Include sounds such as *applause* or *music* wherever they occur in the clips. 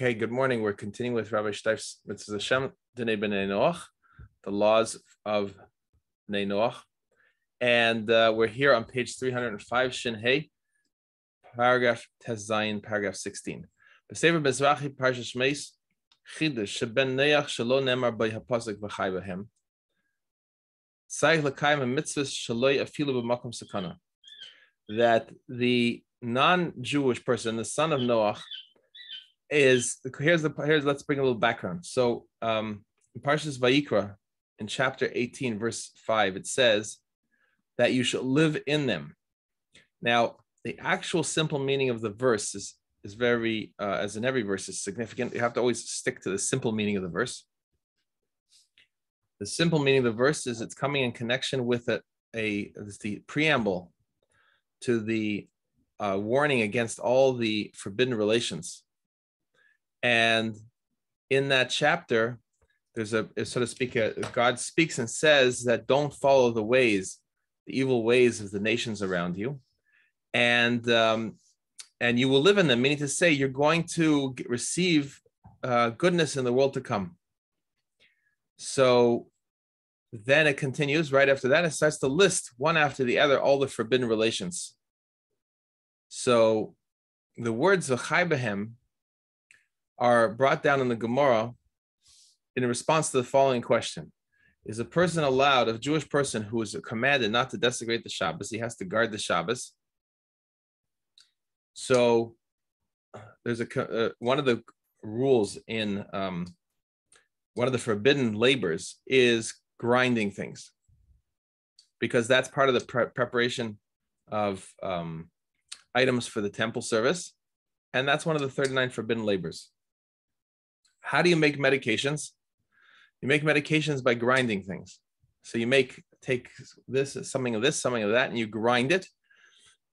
Okay, good morning. We're continuing with Rabbi Steif's Mitzvos Hashem, Dinei B'nei Noach, the laws of B'nei Noach. And uh, we're here on page 305, Shin Hey, paragraph Tez Zayin, paragraph 16. B'Sefer Mizrahi, Parshas Shmeis, Chidush, Sheben Neach, Shelo Nemar B'y HaPasuk V'chai B'hem. Tzayich L'kayim Afilu B'makom. That the non-Jewish person, the son of Noach, is here's the here's let's bring a little background. So um in Parshas Vayikra in chapter 18, verse 5, it says that you shall live in them. Now, the actual simple meaning of the verse is, is very, uh, as in every verse, is significant. You have to always stick to the simple meaning of the verse. The simple meaning of the verse is it's coming in connection with a, a the preamble to the uh, warning against all the forbidden relations and in that chapter, there's a, so to speak, a, God speaks and says that don't follow the ways, the evil ways of the nations around you, and um, and you will live in them. Meaning to say, you're going to receive uh, goodness in the world to come. So then it continues right after that. It starts to list one after the other all the forbidden relations. So the words of Chaybehem are brought down in the Gemara in response to the following question. Is a person allowed, a Jewish person who is commanded not to desecrate the Shabbos, he has to guard the Shabbos. So there's a uh, one of the rules in um, one of the forbidden labors is grinding things because that's part of the pre- preparation of um, items for the temple service and that's one of the 39 forbidden labors how do you make medications? You make medications by grinding things. So you make take this something of this, something of that, and you grind it.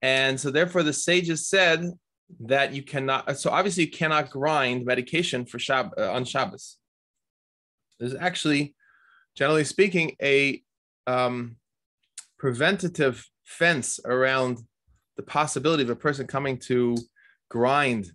And so therefore the sages said that you cannot. So obviously you cannot grind medication for Shab uh, on Shabbos. There's actually, generally speaking, a um, preventative fence around the possibility of a person coming to grind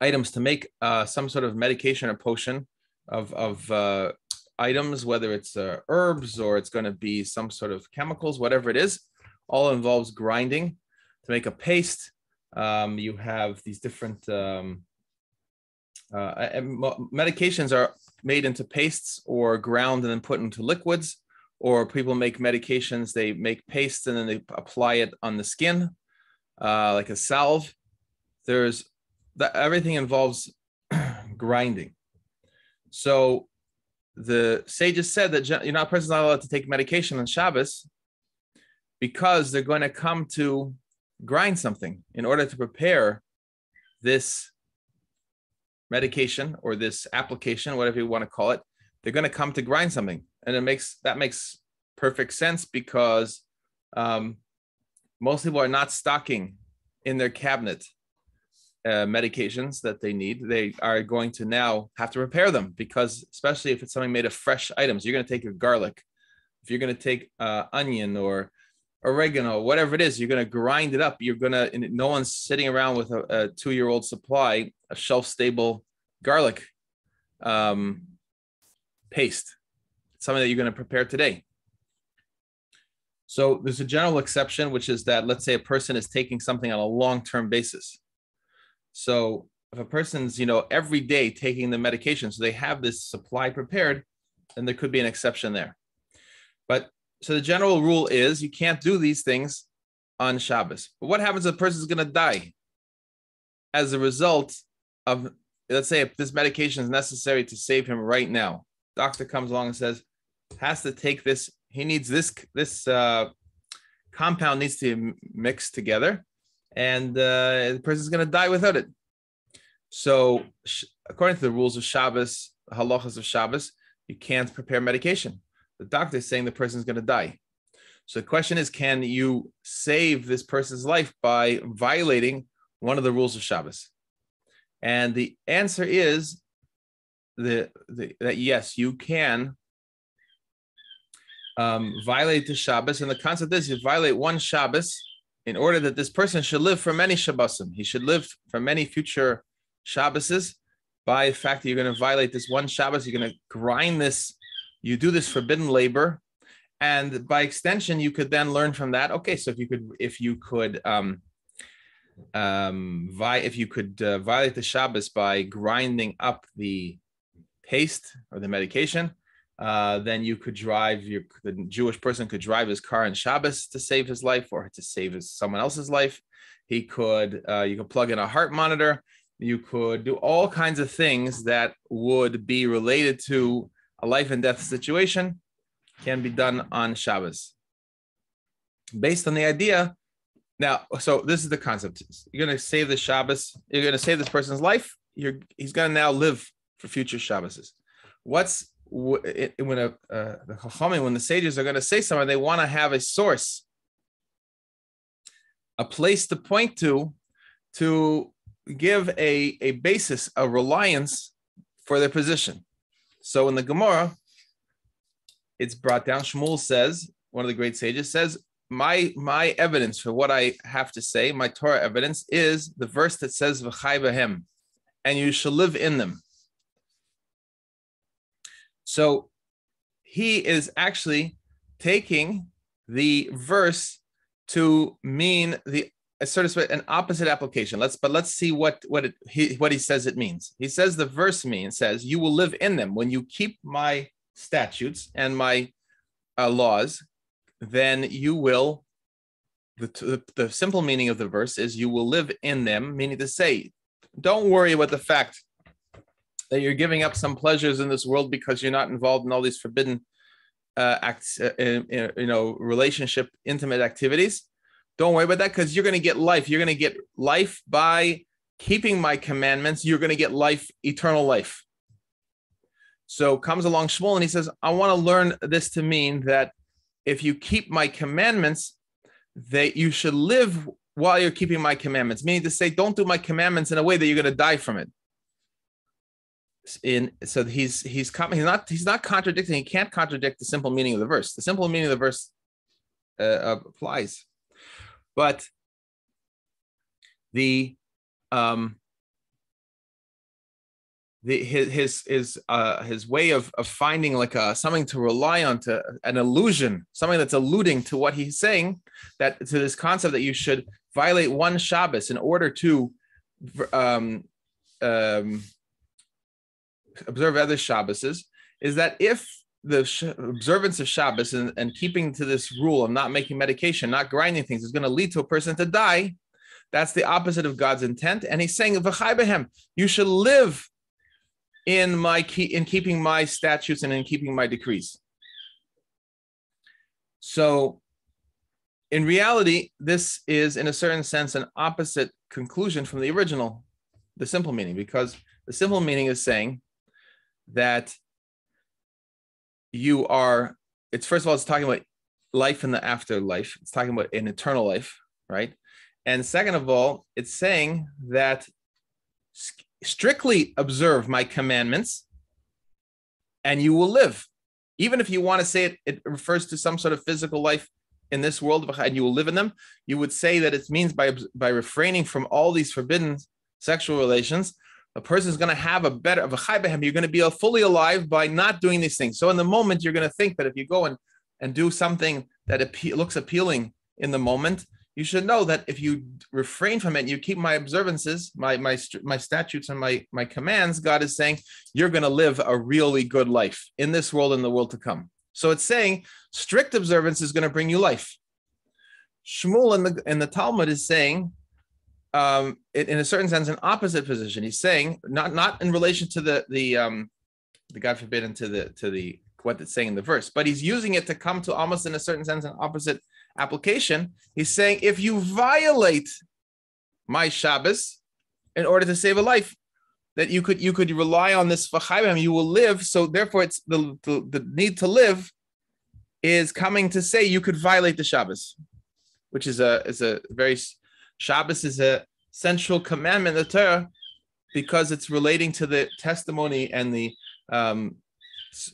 items to make uh, some sort of medication or potion of, of uh, items, whether it's uh, herbs or it's going to be some sort of chemicals, whatever it is, all involves grinding to make a paste. Um, you have these different um, uh, medications are made into pastes or ground and then put into liquids, or people make medications, they make paste and then they apply it on the skin, uh, like a salve. There's that everything involves *clears throat* grinding. So the sages said that you're not person's not allowed to take medication on Shabbos because they're going to come to grind something in order to prepare this medication or this application, whatever you want to call it. They're going to come to grind something, and it makes that makes perfect sense because um, most people are not stocking in their cabinet uh, medications that they need, they are going to now have to repair them because, especially if it's something made of fresh items, you're going to take your garlic, if you're going to take uh, onion or oregano, whatever it is, you're going to grind it up. You're going to, no one's sitting around with a, a two year old supply of shelf stable garlic um, paste. It's something that you're going to prepare today. So there's a general exception, which is that let's say a person is taking something on a long term basis. So if a person's, you know, every day taking the medication, so they have this supply prepared, then there could be an exception there. But so the general rule is you can't do these things on Shabbos. But what happens if a person is going to die as a result of, let's say, if this medication is necessary to save him right now? Doctor comes along and says, has to take this. He needs this this uh, compound needs to be mixed together, and uh, the person's going to die without it. So, according to the rules of Shabbos, halachas of Shabbos, you can't prepare medication. The doctor is saying the person's going to die. So the question is, can you save this person's life by violating one of the rules of Shabbos? And the answer is the, the that yes, you can um, violate the Shabbos. And the concept is you violate one Shabbos in order that this person should live for many Shabbosim. He should live for many future Shabbases by the fact that you're going to violate this one Shabbos. You're going to grind this. You do this forbidden labor, and by extension, you could then learn from that. Okay, so if you could, if you could, um, um, vi- if you could uh, violate the Shabbos by grinding up the paste or the medication, uh, then you could drive your the Jewish person could drive his car on Shabbos to save his life or to save his, someone else's life. He could uh, you could plug in a heart monitor. You could do all kinds of things that would be related to a life and death situation. Can be done on Shabbos, based on the idea. Now, so this is the concept. You're going to save the Shabbos. You're going to save this person's life. You're he's going to now live for future Shabbos. What's when a, uh, the Chachamim, when the sages are going to say something, they want to have a source, a place to point to, to give a, a basis, a reliance for their position. So in the Gemara, it's brought down. Shmuel says, one of the great sages says, my my evidence for what I have to say, my Torah evidence, is the verse that says and you shall live in them. So he is actually taking the verse to mean the sort of an opposite application. Let's but let's see what what it, he what he says it means. He says the verse means says you will live in them when you keep my statutes and my uh, laws, then you will. The, the, the simple meaning of the verse is you will live in them, meaning to say, don't worry about the fact that you're giving up some pleasures in this world because you're not involved in all these forbidden uh, acts, uh, in, in, you know, relationship, intimate activities. Don't worry about that because you're going to get life. You're going to get life by keeping my commandments. You're going to get life, eternal life. So comes along Shmuel and he says, I want to learn this to mean that if you keep my commandments, that you should live while you're keeping my commandments, meaning to say, don't do my commandments in a way that you're going to die from it in so he's he's he's not he's not contradicting he can't contradict the simple meaning of the verse. The simple meaning of the verse uh, applies. But the um the his his his uh his way of of finding like a something to rely on to an illusion something that's alluding to what he's saying that to this concept that you should violate one Shabbos in order to um um observe other Shabbases is that if the sh- observance of Shabbos and, and, keeping to this rule of not making medication, not grinding things, is going to lead to a person to die. That's the opposite of God's intent. And he's saying, you should live in my key, in keeping my statutes and in keeping my decrees. So, in reality, this is, in a certain sense, an opposite conclusion from the original, the simple meaning, because the simple meaning is saying that you are it's first of all it's talking about life in the afterlife. It's talking about an eternal life right? And second of all it's saying that strictly observe my commandments and you will live. Even if you want to say it it refers to some sort of physical life in this world and you will live in them you would say that it means by by refraining from all these forbidden sexual relations a person is going to have a better of a chaybehem. You're going to be fully alive by not doing these things. So in the moment, you're going to think that if you go and, and do something that appe- looks appealing in the moment, you should know that if you refrain from it, you keep my observances, my my my statutes, and my my commands. God is saying you're going to live a really good life in this world and the world to come. So it's saying strict observance is going to bring you life. Shmuel in the in the Talmud is saying um, in a certain sense, an opposite position. He's saying not not in relation to the the um, the God forbid into the to the what it's saying in the verse, but he's using it to come to almost in a certain sense an opposite application. He's saying if you violate my Shabbos in order to save a life, that you could you could rely on this v'chaybim, you will live. So therefore, it's the, the the need to live is coming to say you could violate the Shabbos, which is a is a very Shabbos is a central commandment in the Torah because it's relating to the testimony and the um,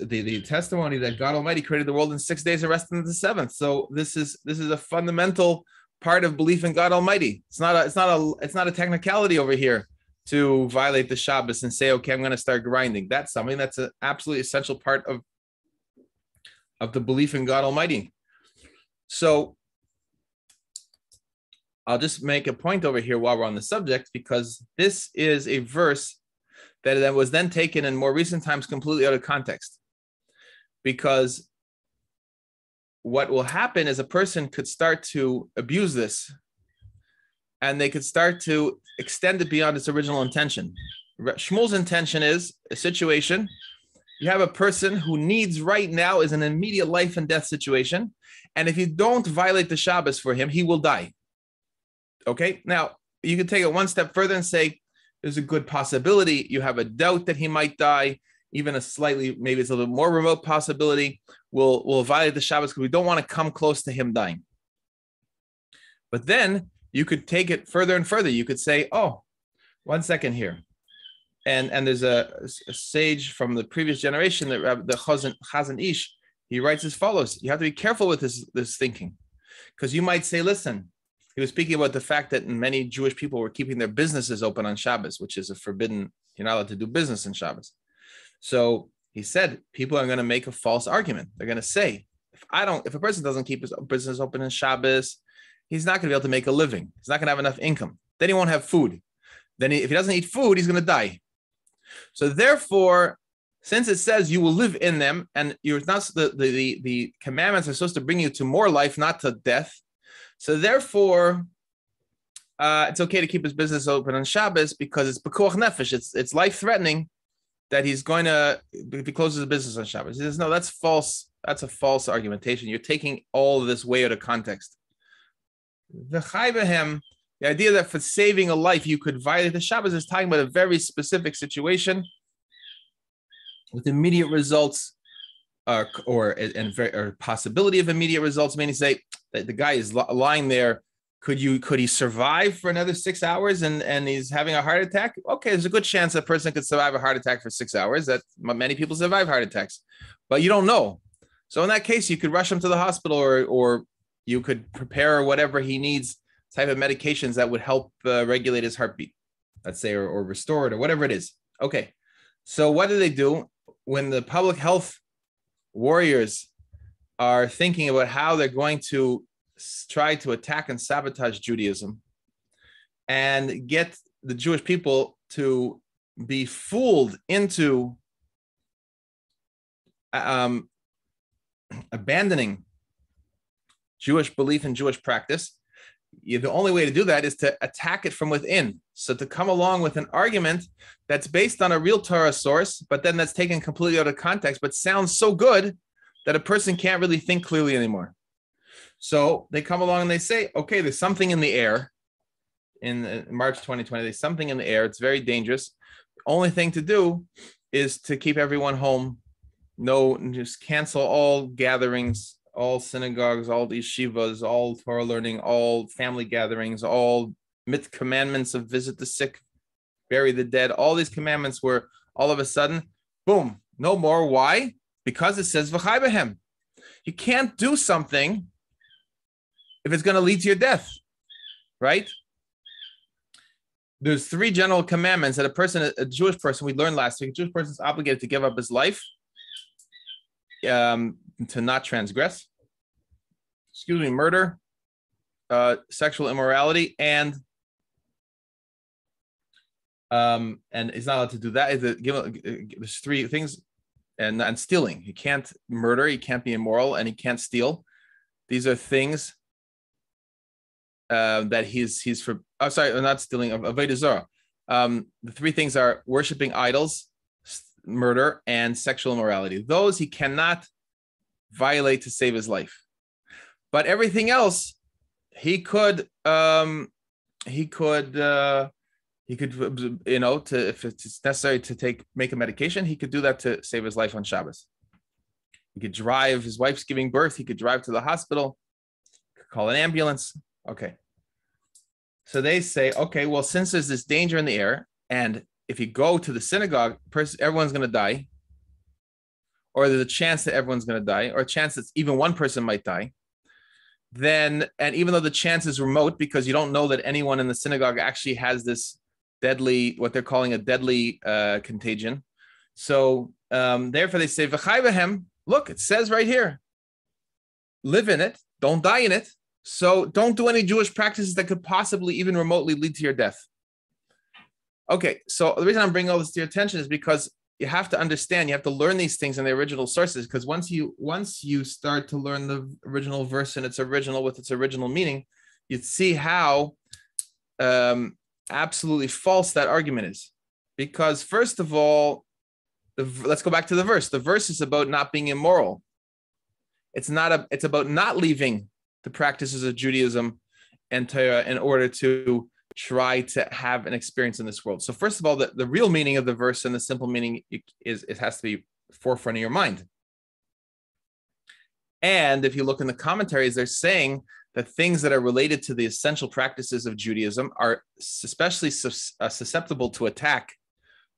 the, the testimony that God Almighty created the world in six days and rested in the seventh. So this is this is a fundamental part of belief in God Almighty. It's not a it's not a it's not a technicality over here to violate the Shabbos and say, okay, I'm going to start grinding. That's something that's an absolutely essential part of, of the belief in God Almighty. So I'll just make a point over here while we're on the subject, because this is a verse that, that was then taken in more recent times completely out of context. Because what will happen is a person could start to abuse this and they could start to extend it beyond its original intention. Shmuel's intention is a situation. You have a person who needs right now is an immediate life and death situation. And if you don't violate the Shabbos for him, he will die. Okay. Now, you can take it one step further and say there's a good possibility. You have a doubt that he might die, even a slightly, maybe it's a little more remote possibility. We'll, we'll violate the Shabbos because we don't want to come close to him dying. But then you could take it further and further. You could say, oh, one second here. And, and there's a, a sage from the previous generation that the Chazan, Chazon Ish, he writes as follows. You have to be careful with this, this thinking because you might say, listen, he was speaking about the fact that many Jewish people were keeping their businesses open on Shabbos, which is a forbidden, you're not allowed to do business in Shabbos. So he said people are going to make a false argument. They're going to say, if I don't, if a person doesn't keep his business open in Shabbos, he's not going to be able to make a living. He's not going to have enough income. Then he won't have food. Then he, if he doesn't eat food, he's going to die. So therefore, since it says you will live in them, and you're not the, the, the, the commandments are supposed to bring you to more life, not to death. So therefore, uh, it's okay to keep his business open on Shabbos because it's bekuach nefesh. It's it's life threatening that he's going to if he closes the business on Shabbos. He says no, that's false. That's a false argumentation. You're taking all of this way out of context. The chayvehem, the idea that for saving a life you could violate the Shabbos is talking about a very specific situation with immediate results uh, or and or possibility of immediate results. Meaning, say that the guy is lying there. Could you could he survive for another six hours and and he's having a heart attack? Okay, there's a good chance a person could survive a heart attack for six hours. That many people survive heart attacks, but you don't know. So in that case, you could rush him to the hospital or or you could prepare whatever he needs type of medications that would help uh, regulate his heartbeat, let's say, or, or restore it or whatever it is. Okay. So what do they do when the public health warriors are thinking about how they're going to try to attack and sabotage Judaism and get the Jewish people to be fooled into um, *clears throat* abandoning Jewish belief and Jewish practice. The only way to do that is to attack it from within. So to come along with an argument that's based on a real Torah source, but then that's taken completely out of context, but sounds so good that a person can't really think clearly anymore. So they come along and they say, okay, there's something in the air in uh, March 2020. There's something in the air. It's very dangerous. The only thing to do is to keep everyone home. No, just cancel all gatherings all synagogues, all these shivas, all Torah learning, all family gatherings, all myth commandments of visit the sick, bury the dead. All these commandments were all of a sudden, boom, no more. Why? Because it says v'chai You can't do something if it's going to lead to your death, right? There's three general commandments that a person, a Jewish person, we learned last week, a Jewish person is obligated to give up his life, um, to not transgress, excuse me, murder, uh, sexual immorality, and um, and he's not allowed to do that. Is give there's three things, and and stealing. He can't murder. He can't be immoral, and he can't steal. These are things uh, that he's he's for. Oh, sorry, not stealing. Avodah. Um, the three things are worshiping idols, murder, and sexual immorality. Those he cannot violate to save his life. But everything else, he could um he could uh he could you know to if it's necessary to take make a medication, he could do that to save his life on Shabbos. He could drive, his wife's giving birth, he could drive to the hospital, call an ambulance. Okay. So they say, okay, well, since there's this danger in the air, and if you go to the synagogue, everyone's going to die or there's a chance that everyone's going to die, or a chance that even one person might die, then, and even though the chance is remote because you don't know that anyone in the synagogue actually has this deadly, what they're calling a deadly uh, contagion. So um, therefore, they say. Look, it says right here, live in it, don't die in it. So don't do any Jewish practices that could possibly even remotely lead to your death. Okay, so the reason I'm bringing all this to your attention is because you have to understand, you have to learn these things in the original sources. Because once you once you start to learn the original verse in its original with its original meaning, you see how um, absolutely false that argument is. Because first of all, the, let's go back to the verse. The verse is about not being immoral. It's not a. It's about not leaving the practices of Judaism and Torah in order to try to have an experience in this world. So first of all, the, the real meaning of the verse and the simple meaning is it has to be forefront of your mind. And if you look in the commentaries, they're saying that things that are related to the essential practices of Judaism are especially uh, susceptible to attack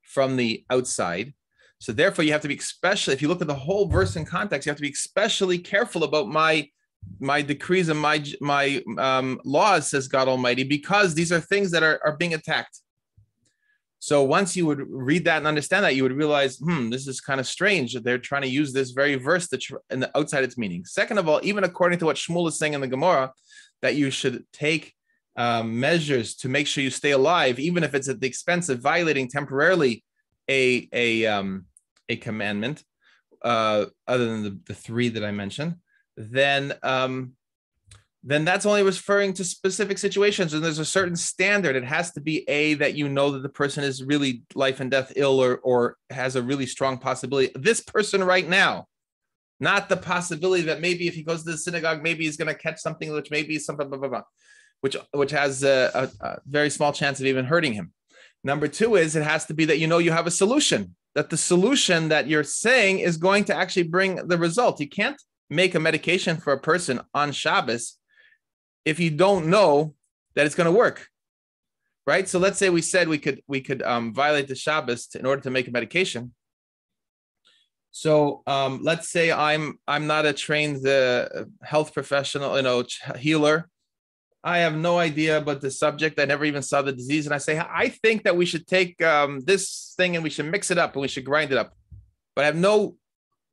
from the outside. So therefore, you have to be especially, if you look at the whole verse in context, you have to be especially careful about my my decrees and my my um, laws, says God Almighty, because these are things that are, are being attacked. So once you would read that and understand that, you would realize, hmm, this is kind of strange that they're trying to use this very verse tr- in the outside its meaning. Second of all, even according to what Shmuel is saying in the Gemara, that you should take um, measures to make sure you stay alive, even if it's at the expense of violating temporarily a a um, a commandment, uh, other than the, the three that I mentioned then um, then that's only referring to specific situations. And there's a certain standard. It has to be a that you know that the person is really life and death ill or or has a really strong possibility. This person right now not the possibility that maybe if he goes to the synagogue maybe he's going to catch something which maybe something blah, blah, blah, which which has a, a, a very small chance of even hurting him. Number two is it has to be that you know you have a solution that the solution that you're saying is going to actually bring the result. You can't make a medication for a person on Shabbos if you don't know that it's going to work, right? So let's say we said we could we could um, violate the Shabbos to, in order to make a medication. So um, let's say I'm I'm not a trained uh, health professional, you know, healer. I have no idea about the subject. I never even saw the disease, and I say I think that we should take um, this thing and we should mix it up and we should grind it up. But I have no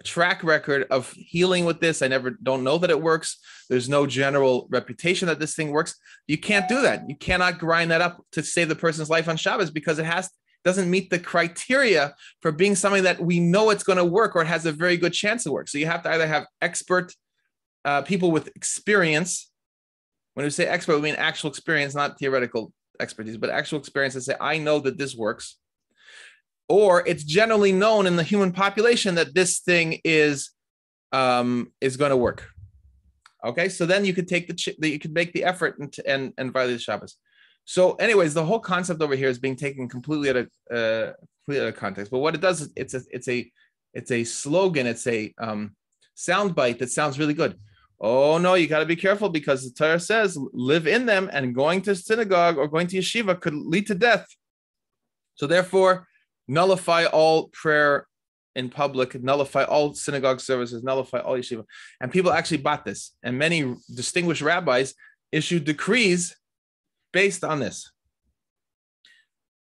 track record of healing with this. I never don't know that it works. There's no general reputation that this thing works. You can't do that. You cannot grind that up to save the person's life on Shabbos because it has doesn't meet the criteria for being something that we know it's going to work or it has a very good chance to work. So you have to either have expert uh, people with experience. When we say expert, we mean actual experience, not theoretical expertise, but actual experience to say, I know that this works or it's generally known in the human population that this thing is um, is going to work. Okay, so then you could take the you could make the effort and and, and violate the Shabbos. So, anyways, the whole concept over here is being taken completely out of uh, completely out of context. But what it does is it's a it's a it's a slogan. It's a um, sound bite that sounds really good. Oh no, you got to be careful because the Torah says live in them, and going to synagogue or going to yeshiva could lead to death. So therefore, nullify all prayer in public, nullify all synagogue services, nullify all yeshiva. And people actually bought this. And many distinguished rabbis issued decrees based on this.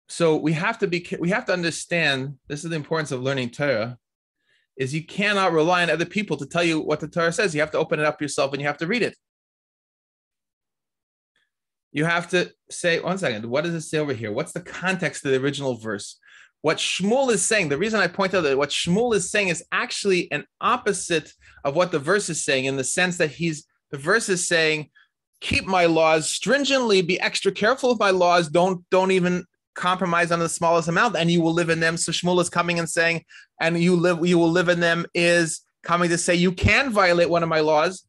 So we have to be we have to understand this is the importance of learning Torah is you cannot rely on other people to tell you what the Torah says. You have to open it up yourself and you have to read it. You have to say, one second, what does it say over here? What's the context of the original verse? What Shmuel is saying, the reason I point out that what Shmuel is saying is actually an opposite of what the verse is saying, in the sense that he's the verse is saying, keep my laws stringently, be extra careful of my laws, don't don't even compromise on the smallest amount, and you will live in them. So Shmuel is coming and saying, and you live, you will live in them is coming to say you can violate one of my laws.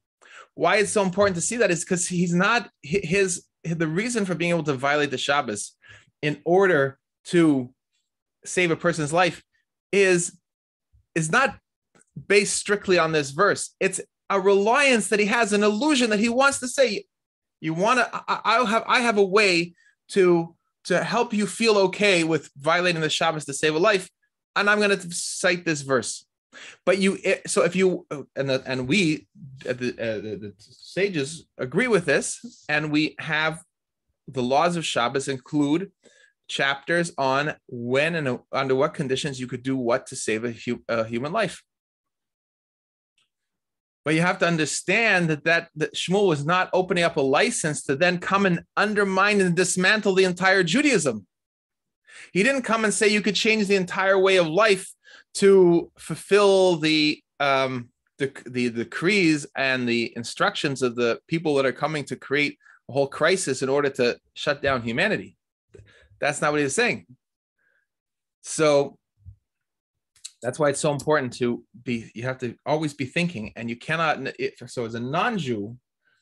Why it's so important to see that is because he's not his the reason for being able to violate the Shabbos in order to save a person's life is is not based strictly on this verse. It's a reliance that he has, an illusion that he wants to say, you want to, I'll have, I have a way to, to help you feel okay with violating the Shabbos to save a life. And I'm going to cite this verse. But you, so if you, and the, and we, the, uh, the, the sages agree with this, and we have the laws of Shabbos include chapters on when and under what conditions you could do what to save a, hu- a human life. But you have to understand that, that that Shmuel was not opening up a license to then come and undermine and dismantle the entire Judaism. He didn't come and say you could change the entire way of life to fulfill the um, the, the decrees and the instructions of the people that are coming to create a whole crisis in order to shut down humanity. That's not what he's saying. So that's why it's so important to be. You have to always be thinking, and you cannot. So as a non-Jew,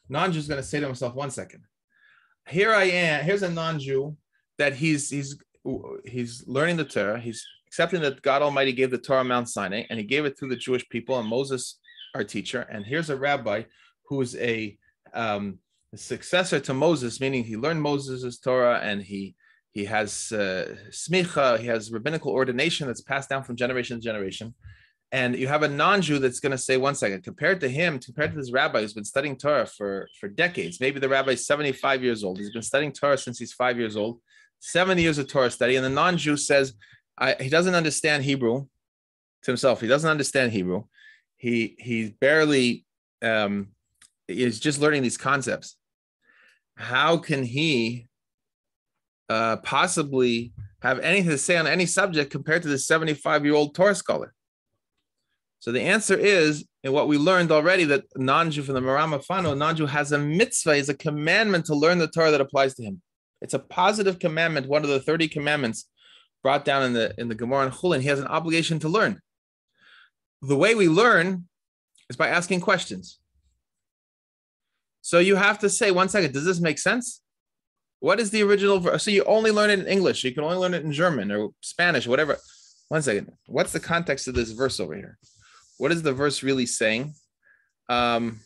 non-Jew is going to say to himself, "One second, here I am. Here's a non-Jew that he's he's he's learning the Torah. He's accepting that God Almighty gave the Torah Mount Sinai, and He gave it to the Jewish people, and Moses, our teacher. And here's a rabbi who is a, um, successor to Moses, meaning he learned Moses' Torah, and he he has uh, smicha, he has rabbinical ordination that's passed down from generation to generation. And you have a non-Jew that's going to say, one second, compared to him, compared to this rabbi who's been studying Torah for, for decades, maybe the rabbi is 75 years old. He's been studying Torah since he's five years old, 70 years of Torah study. And the non-Jew says, he doesn't understand Hebrew to himself. He doesn't understand Hebrew. He he's barely um, is just learning these concepts. How can he uh, possibly have anything to say on any subject compared to the 75 year old Torah scholar? So the answer is, in what we learned already, that non-Jew from the Marama Fano, non-Jew has a mitzvah, is a commandment to learn the Torah that applies to him. It's a positive commandment, one of the 30 commandments brought down in the in the Gemara and Chulin, he has an obligation to learn. The way we learn is by asking questions. So you have to say, one second, does this make sense? What is the original verse? So you only learn it in English. You can only learn it in German or Spanish, whatever. One second. What's the context of this verse over here? What is the verse really saying? Um,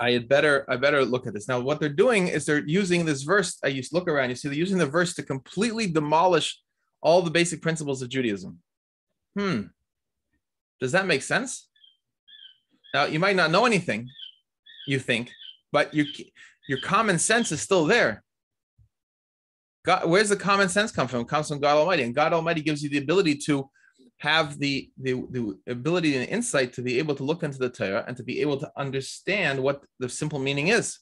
I had better I better look at this. Now, what they're doing is they're using this verse. I used to look around, you see, they're using the verse to completely demolish all the basic principles of Judaism. Hmm. Does that make sense? Now, you might not know anything, you think, but you your common sense is still there. God, where's the common sense come from? It comes from God Almighty, and God Almighty gives you the ability to have the, the, the ability and insight to be able to look into the Torah and to be able to understand what the simple meaning is.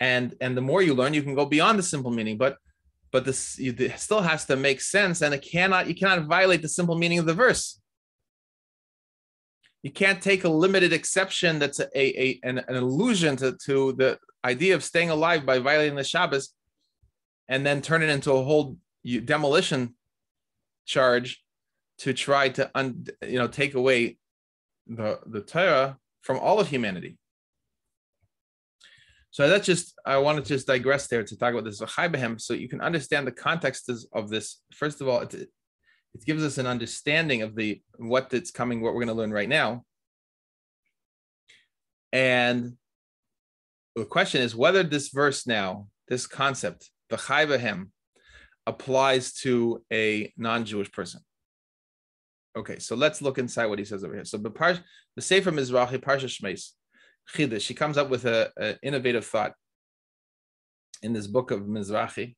And and the more you learn, you can go beyond the simple meaning, but but this you, it still has to make sense, and it cannot you cannot violate the simple meaning of the verse. You can't take a limited exception that's a, a an, an allusion to, to the idea of staying alive by violating the Shabbos, and then turn it into a whole demolition charge to try to un, you know take away the the Torah from all of humanity. So that's just I want to just digress there to talk about this so you can understand the context of this. First of all, it, it gives us an understanding of the what that's coming, what we're going to learn right now. And the question is whether this verse now, this concept, the Behem, applies to a non-Jewish person. Okay, so let's look inside what he says over here. So the par- the Sefer Mizrahi Parsha Shmeis Chidah, she comes up with an innovative thought in this book of Mizrahi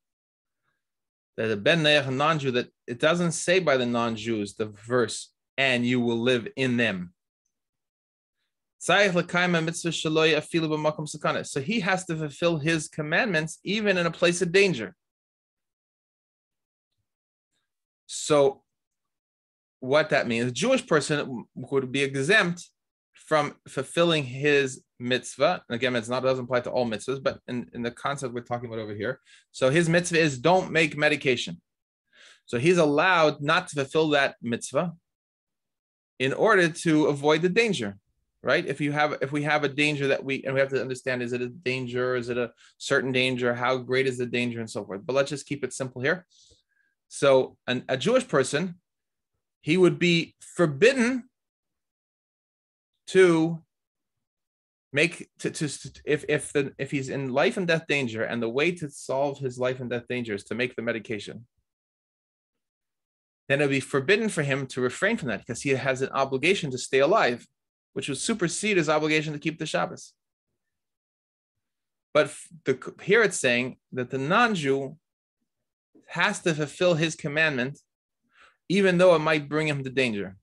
that a Ben Neach, non-Jew, that it doesn't say by the non-Jews the verse, and you will live in them. So he has to fulfill his commandments even in a place of danger. So, what that means, a Jewish person would be exempt from fulfilling his mitzvah. Again, it's not doesn't apply to all mitzvahs, but in, in the concept we're talking about over here. So his mitzvah is don't make medication. So he's allowed not to fulfill that mitzvah in order to avoid the danger. Right? If you have if we have a danger that we and we have to understand is it a danger, is it a certain danger, how great is the danger, and so forth. But let's just keep it simple here. So an, a Jewish person, he would be forbidden to make to, to if if the if he's in life and death danger and the way to solve his life and death danger is to make the medication then it would be forbidden for him to refrain from that because he has an obligation to stay alive which would supersede his obligation to keep the Shabbos. But the, here it's saying that the non-Jew has to fulfill his commandment, even though it might bring him to danger.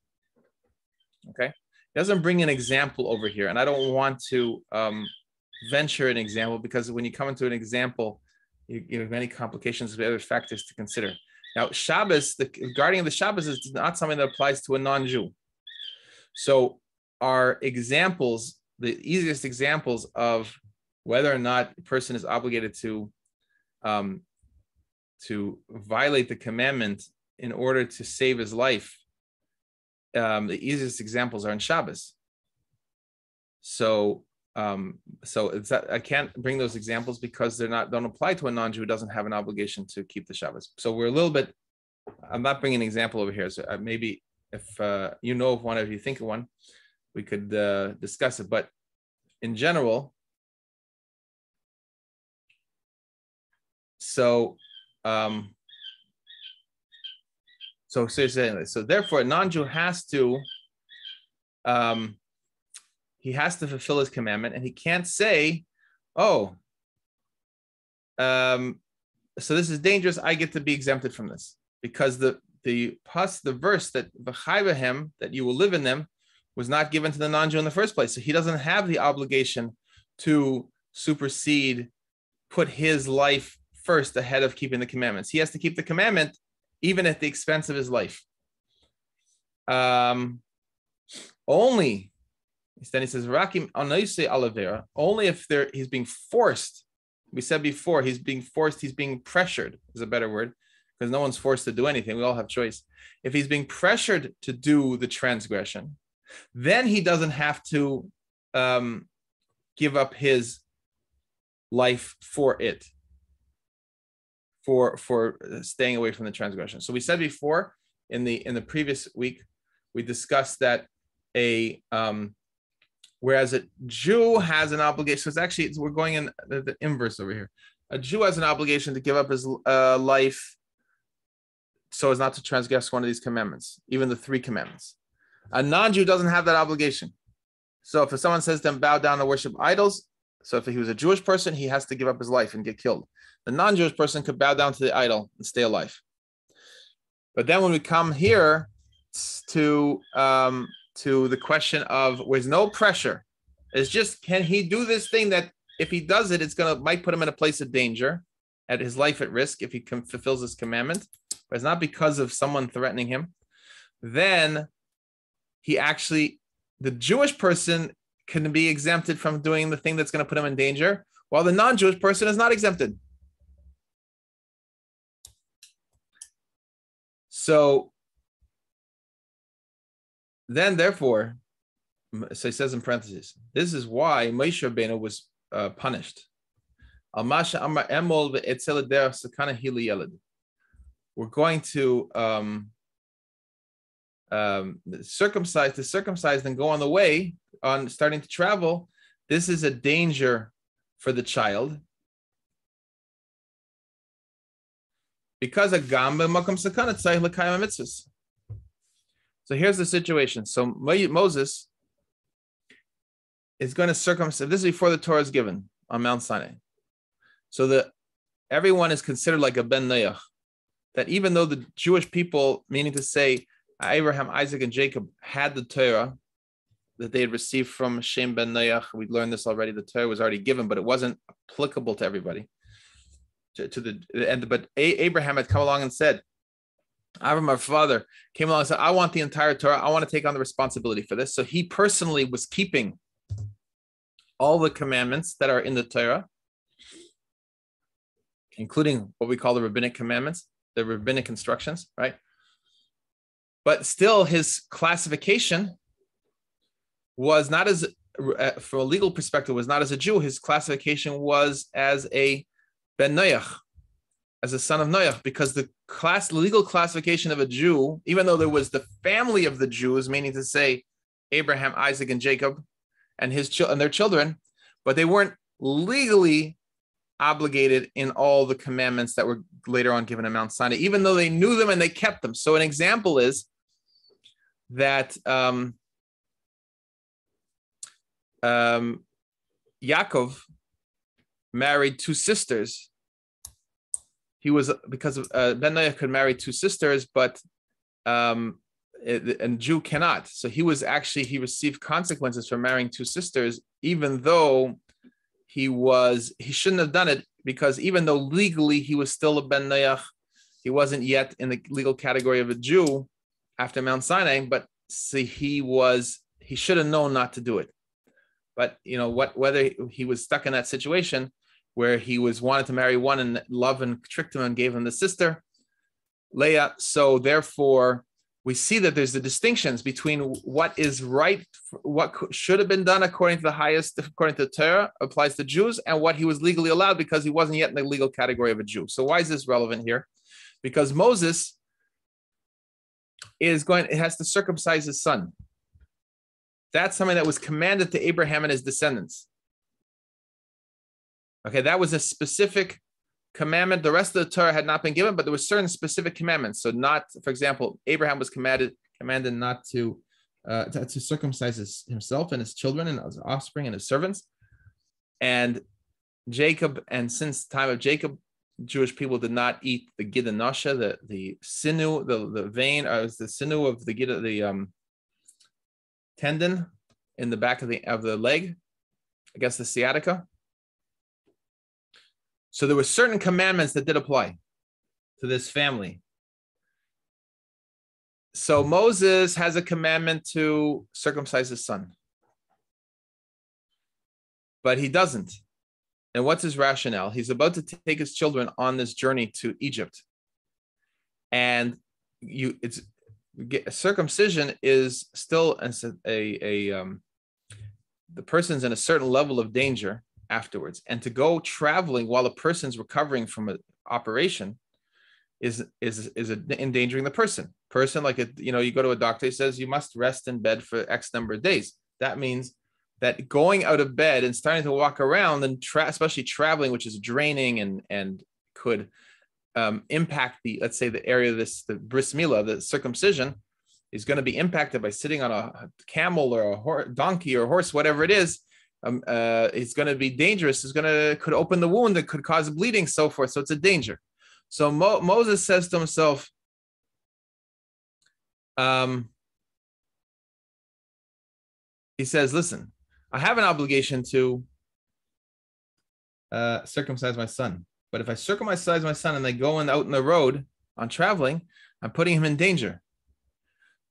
Okay, doesn't bring an example over here, and I don't want to um, venture an example because when you come into an example, you, you have many complications with other factors to consider. Now, Shabbos, the guarding of the Shabbos is not something that applies to a non-Jew. So, our examples, the easiest examples of whether or not a person is obligated to um, to violate the commandment in order to save his life, um, the easiest examples are in Shabbos. So um, so it's that I can't bring those examples because they're not don't apply to a non-Jew who doesn't have an obligation to keep the Shabbos. So we're a little bit. I'm not bringing an example over here. So uh, maybe if uh, you know of one, if you think of one, we could uh, discuss it. But in general, so um, so saying so therefore, a non-Jew has to um, he has to fulfill his commandment and he can't say, oh, um, so this is dangerous. I get to be exempted from this because the the pus, the verse that him that you will live in them was not given to the non-Jew in the first place. So he doesn't have the obligation to supersede, put his life first ahead of keeping the commandments. He has to keep the commandment even at the expense of his life. Um, only then he says, Rakim anaise only if there he's being forced. We said before, he's being forced, he's being pressured, is a better word, because no one's forced to do anything. We all have choice. If he's being pressured to do the transgression, then he doesn't have to um, give up his life for it, for for staying away from the transgression. So we said before in the in the previous week, we discussed that a um, whereas a Jew has an obligation. So it's actually it's, we're going in the, the, inverse over here. A Jew has an obligation to give up his uh, life so as not to transgress one of these commandments, even the three commandments. A non-Jew doesn't have that obligation. So if someone says to him, bow down and worship idols, so if he was a Jewish person, he has to give up his life and get killed. The non-Jewish person could bow down to the idol and stay alive. But then when we come here to um, to the question of with no pressure. It's just can he do this thing that if he does it, it's gonna might put him in a place of danger, at his life at risk if he com- fulfills this commandment, but it's not because of someone threatening him. Then he actually, the Jewish person can be exempted from doing the thing that's going to put him in danger, while the non-Jewish person is not exempted. So then, therefore, so he says in parentheses, this is why Moshe Rabbeinu was uh, punished. We're going to um, um, circumcise, to circumcise and go on the way on starting to travel. This is a danger for the child because a gamba makam sakana tzayich mitzvahs. So here's the situation. So Moses is going to circumcise. This is before the Torah is given on Mount Sinai. So that everyone is considered like a ben Neach. That even though the Jewish people, meaning to say Abraham, Isaac, and Jacob, had the Torah that they had received from Shem ben Neach, we learned this already. The Torah was already given, but it wasn't applicable to everybody. To, to the and but Abraham had come along and said, Avram, our father, came along and said, I want the entire Torah. I want to take on the responsibility for this. So he personally was keeping all the commandments that are in the Torah, including what we call the rabbinic commandments, the rabbinic instructions, right? But still, his classification was not as, uh, from a legal perspective, was not as a Jew. His classification was as a Ben Noach, as a son of Noach, because the class legal classification of a Jew, even though there was the family of the Jews, meaning to say Abraham, Isaac, and Jacob, and his ch- and their children, but they weren't legally obligated in all the commandments that were later on given in Mount Sinai, even though they knew them and they kept them. So an example is that um, um, Yaakov married two sisters, he was because uh, Ben Noach could marry two sisters, but um, and Jew cannot. So he was actually he received consequences for marrying two sisters, even though he was he shouldn't have done it because even though legally he was still a Ben Noach, he wasn't yet in the legal category of a Jew after Mount Sinai, but see, he was he should have known not to do it. But you know what whether he was stuck in that situation where he was wanted to marry one and love and tricked him and gave him the sister, Leah. So therefore, we see that there's the distinctions between what is right, what should have been done according to the highest, according to the Torah, applies to Jews, and what he was legally allowed because he wasn't yet in the legal category of a Jew. So why is this relevant here? Because Moses is going, it has to circumcise his son. That's something that was commanded to Abraham and his descendants. Okay, that was a specific commandment. The rest of the Torah had not been given, but there were certain specific commandments. So, not, for example, Abraham was commanded commanded not to uh, to, to, circumcise his, himself and his children and his offspring and his servants. And Jacob, and since the time of Jacob, Jewish people did not eat the gidanasha, the the sinew, the the vein, or uh, the sinew of the gida, the um tendon in the back of the of the leg, I guess the sciatica. So there were certain commandments that did apply to this family. So Moses has a commandment to circumcise his son, but he doesn't. And what's his rationale? He's about to take his children on this journey to Egypt. And you it's circumcision is still a, a, a um, the person's in a certain level of danger afterwards. And to go traveling while a person's recovering from an operation is is is endangering the person. Person like a, you know, you go to a doctor, he says you must rest in bed for X number of days. That means that going out of bed and starting to walk around and tra- especially traveling, which is draining and and could um, impact the let's say the area of this the bris milah, the circumcision, is going to be impacted by sitting on a camel or a horse, donkey or horse, whatever it is. Um, uh, it's going to be dangerous. It's going to could open the wound that could cause bleeding, so forth. So it's a danger. So Mo- Moses says to himself, um, he says, "Listen, I have an obligation to uh, circumcise my son. But if I circumcise my son and they go in, out in the road on traveling, I'm putting him in danger.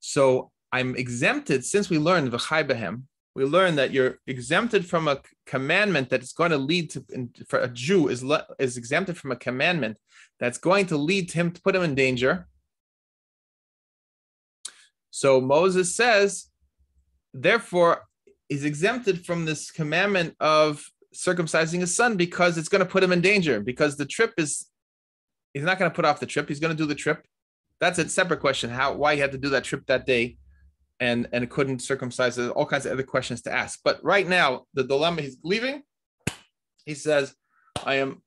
So I'm exempted since we learned v'chai. We learned that you're exempted from a commandment that is going to lead to for a Jew is is exempted from a commandment that's going to lead to him to put him in danger. So Moses says, therefore, he's exempted from this commandment of circumcising his son because it's going to put him in danger because the trip is he's not going to put off the trip he's going to do the trip that's a separate question how why he had to do that trip that day and and couldn't circumcise all kinds of other questions to ask but right now the dilemma he's leaving he says i am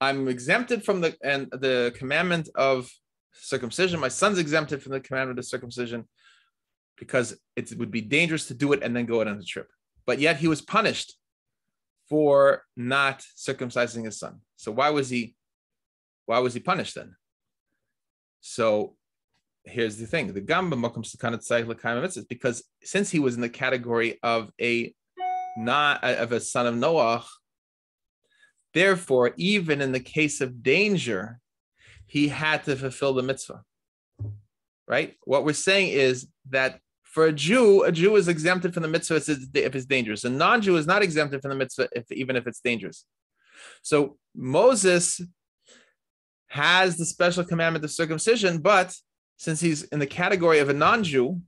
i'm exempted from the and the commandment of circumcision my son's exempted from the commandment of circumcision because it would be dangerous to do it and then go out on the trip. But yet he was punished for not circumcising his son. So why was he why was he punished then? So here's the thing: the gamba kind of because since he was in the category of a not of a son of Noah, therefore, even in the case of danger, he had to fulfill the mitzvah. Right? What we're saying is that for a Jew, a Jew is exempted from the mitzvah if it's dangerous. A non-Jew is not exempted from the mitzvah if, even if it's dangerous. So Moses has the special commandment of circumcision, but since he's in the category of a non-Jew,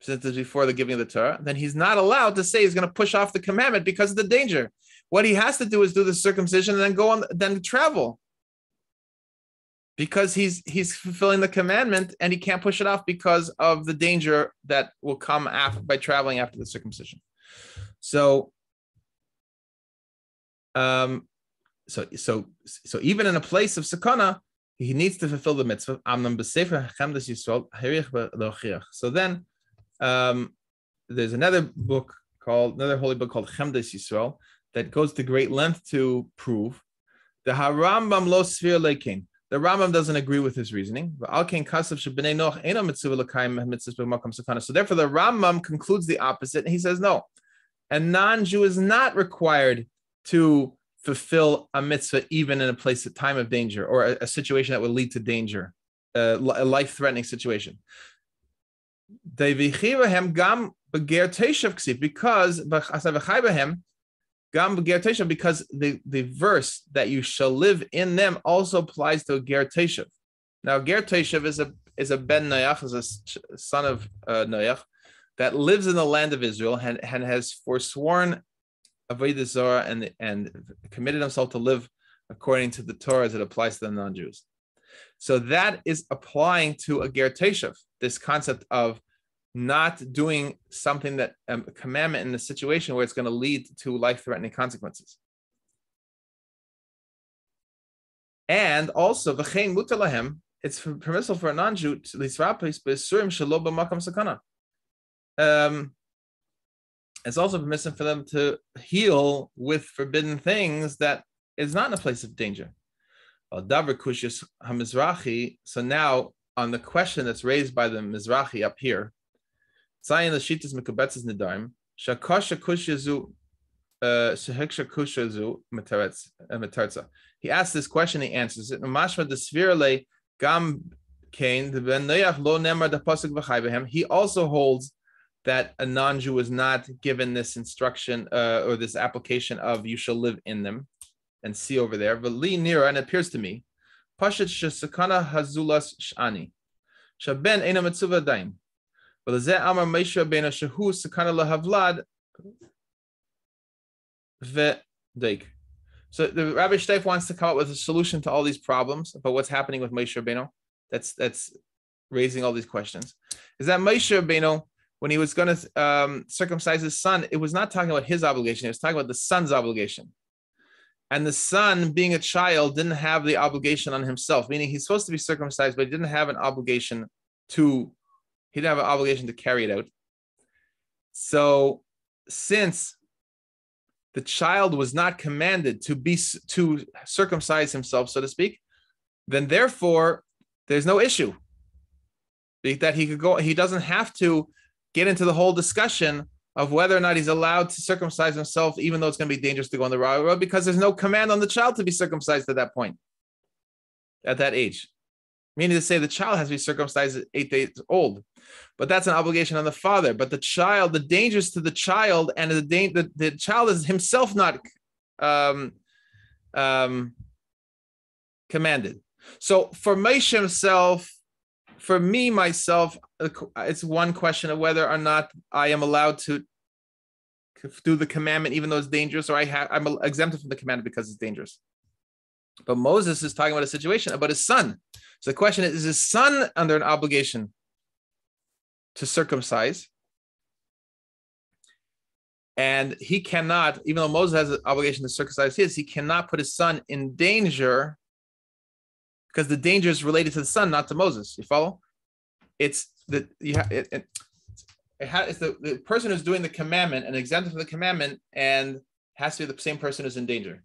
since it's before the giving of the Torah, then he's not allowed to say he's going to push off the commandment because of the danger. What he has to do is do the circumcision and then go on, then travel because he's he's fulfilling the commandment and he can't push it off because of the danger that will come after by traveling after the circumcision. So um so so so even in a place of sakana, he needs to fulfill the mitzvah. So then um, there's another book called another holy book called Chemdes Yisrael that goes to great length to prove the Harambam lo svir lekin. The Rambam doesn't agree with his reasoning. So therefore, the Rambam concludes the opposite. And he says, no, a non-Jew is not required to fulfill a mitzvah even in a place, a time of danger, or a, a situation that would lead to danger, a, a life-threatening situation. Because because the, the verse that you shall live in them also applies to a ger teshav. Now, ger teshav is a is a ben Noach, is a son of uh, Noach, that lives in the land of Israel and, and has forsworn avodah zarah and and committed himself to live according to the Torah as it applies to the non-Jews. So that is applying to a ger teshav, this concept of not doing something that um, a commandment in a situation where it's going to lead to life-threatening consequences. And also, it's permissible for a to b'surim shelo b'makam sakana. Um, it's also permissible for them to heal with forbidden things that is not in a place of danger. So now, on the question that's raised by the Mizrahi up here, Tzayin Lashitas Mekubetzes Nidarim, Shakasha Kushazu, uh, Kushazu Uh, he asks this question, he answers it. Mashma the Svirale Gam Kain, the Ben Noyach Lo Nemar the Pasuk V'chai He also holds that a non-Jew is not given this instruction uh, or this application of you shall live in them and see over there. But li nira, and it appears to me, pashat shesakana hazulas shani. Shaben ena mitzuva daim. But Amar Meisha ben Ashahu Sakana Lahavlad So the Rabbi Steif wants to come up with a solution to all these problems about what's happening with Moshe Rabbeinu. That's that's raising all these questions. Is that Moshe Rabbeinu, when he was going to um, circumcise his son, it was not talking about his obligation; it was talking about the son's obligation. And the son, being a child, didn't have the obligation on himself, meaning he's supposed to be circumcised, but he didn't have an obligation to he didn't have an obligation to carry it out. So, since the child was not commanded to be to circumcise himself, so to speak, then therefore there's no issue that he could go. He doesn't have to get into the whole discussion of whether or not he's allowed to circumcise himself, even though it's going to be dangerous to go on the road, because there's no command on the child to be circumcised at that point, at that age. Meaning to say the child has to be circumcised at eight days old but that's an obligation on the father. But the child, the dangers to the child, and the the, the child is himself not um, um, commanded. So for Moshe himself, for me myself, it's one question of whether or not I am allowed to do the commandment, even though it's dangerous, or I have I'm exempted from the commandment because it's dangerous. But Moses is talking about a situation about his son. So the question is: Is his son under an obligation to circumcise. And he cannot, even though Moses has an obligation to circumcise his, he cannot put his son in danger because the danger is related to the son, not to Moses. You follow? It's the you have it, it, it ha, it's the, the person who's doing the commandment and exempted from the commandment and has to be the same person who's in danger,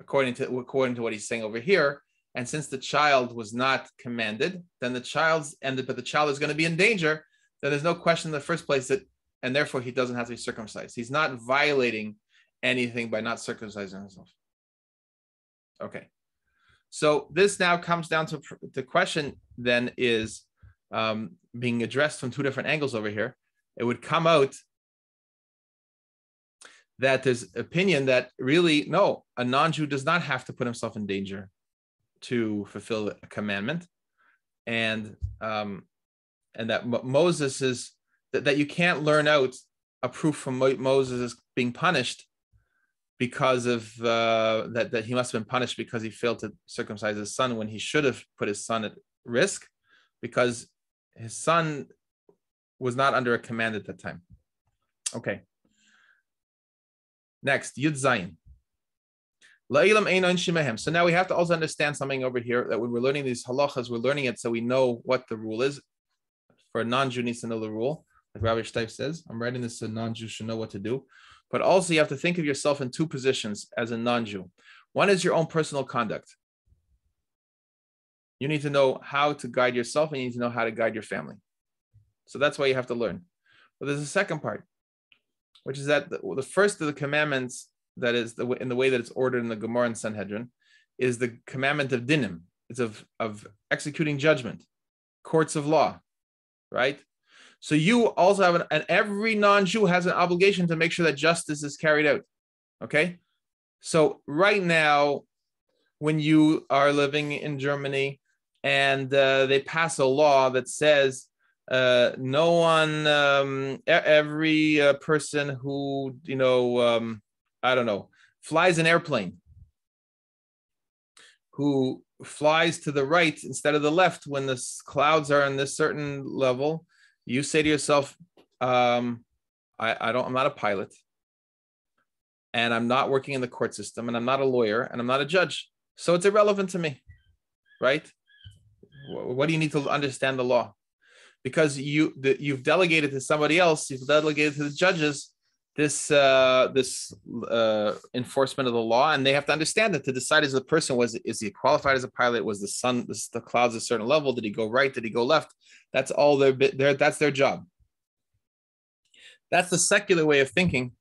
according to according to what he's saying over here. And since the child was not commanded, then the child's the, but the child is going to be in danger. Then there's no question in the first place that, and therefore he doesn't have to be circumcised. He's not violating anything by not circumcising himself. Okay. So this now comes down to the question then is um, being addressed from two different angles over here. It would come out that there's opinion that really no, a non-Jew does not have to put himself in danger to fulfill a commandment, and um, and that Moses is that, that you can't learn out a proof from Moses is being punished because of uh, that that he must have been punished because he failed to circumcise his son when he should have put his son at risk because his son was not under a command at that time. Okay. Next, Yud Zayin. So now we have to also understand something over here that when we're learning these halachas, we're learning it so we know what the rule is. For a non-Jew needs to know the rule, like Rabbi Steif says. I'm writing this so non-Jew should know what to do. but also you have to think of yourself in two positions as a non-Jew. One is your own personal conduct. You need to know how to guide yourself and you need to know how to guide your family. So that's why you have to learn. But there's a second part, which is that the, the first of the commandments that is the, in the way that it's ordered in the Gemara and Sanhedrin is the commandment of dinim. It's of, of executing judgment, courts of law, right? So you also have an, and every non-Jew has an obligation to make sure that justice is carried out. Okay. So right now, when you are living in Germany and uh, they pass a law that says uh, no one, um, every uh, person who you know, um, I don't know, flies an airplane, who flies to the right instead of the left when the clouds are on this certain level, you say to yourself, um, I, I don't, I'm not a pilot, and I'm not working in the court system, and I'm not a lawyer, and I'm not a judge, so it's irrelevant to me, right? What do you need to understand the law? Because you the, you've delegated to somebody else, you've delegated to the judges this uh, this uh, enforcement of the law, and they have to understand that to decide as the person was is he qualified as a pilot? Was the sun the clouds a certain level? Did he go right? Did he go left? That's all their bit. their that's their job. That's the secular way of thinking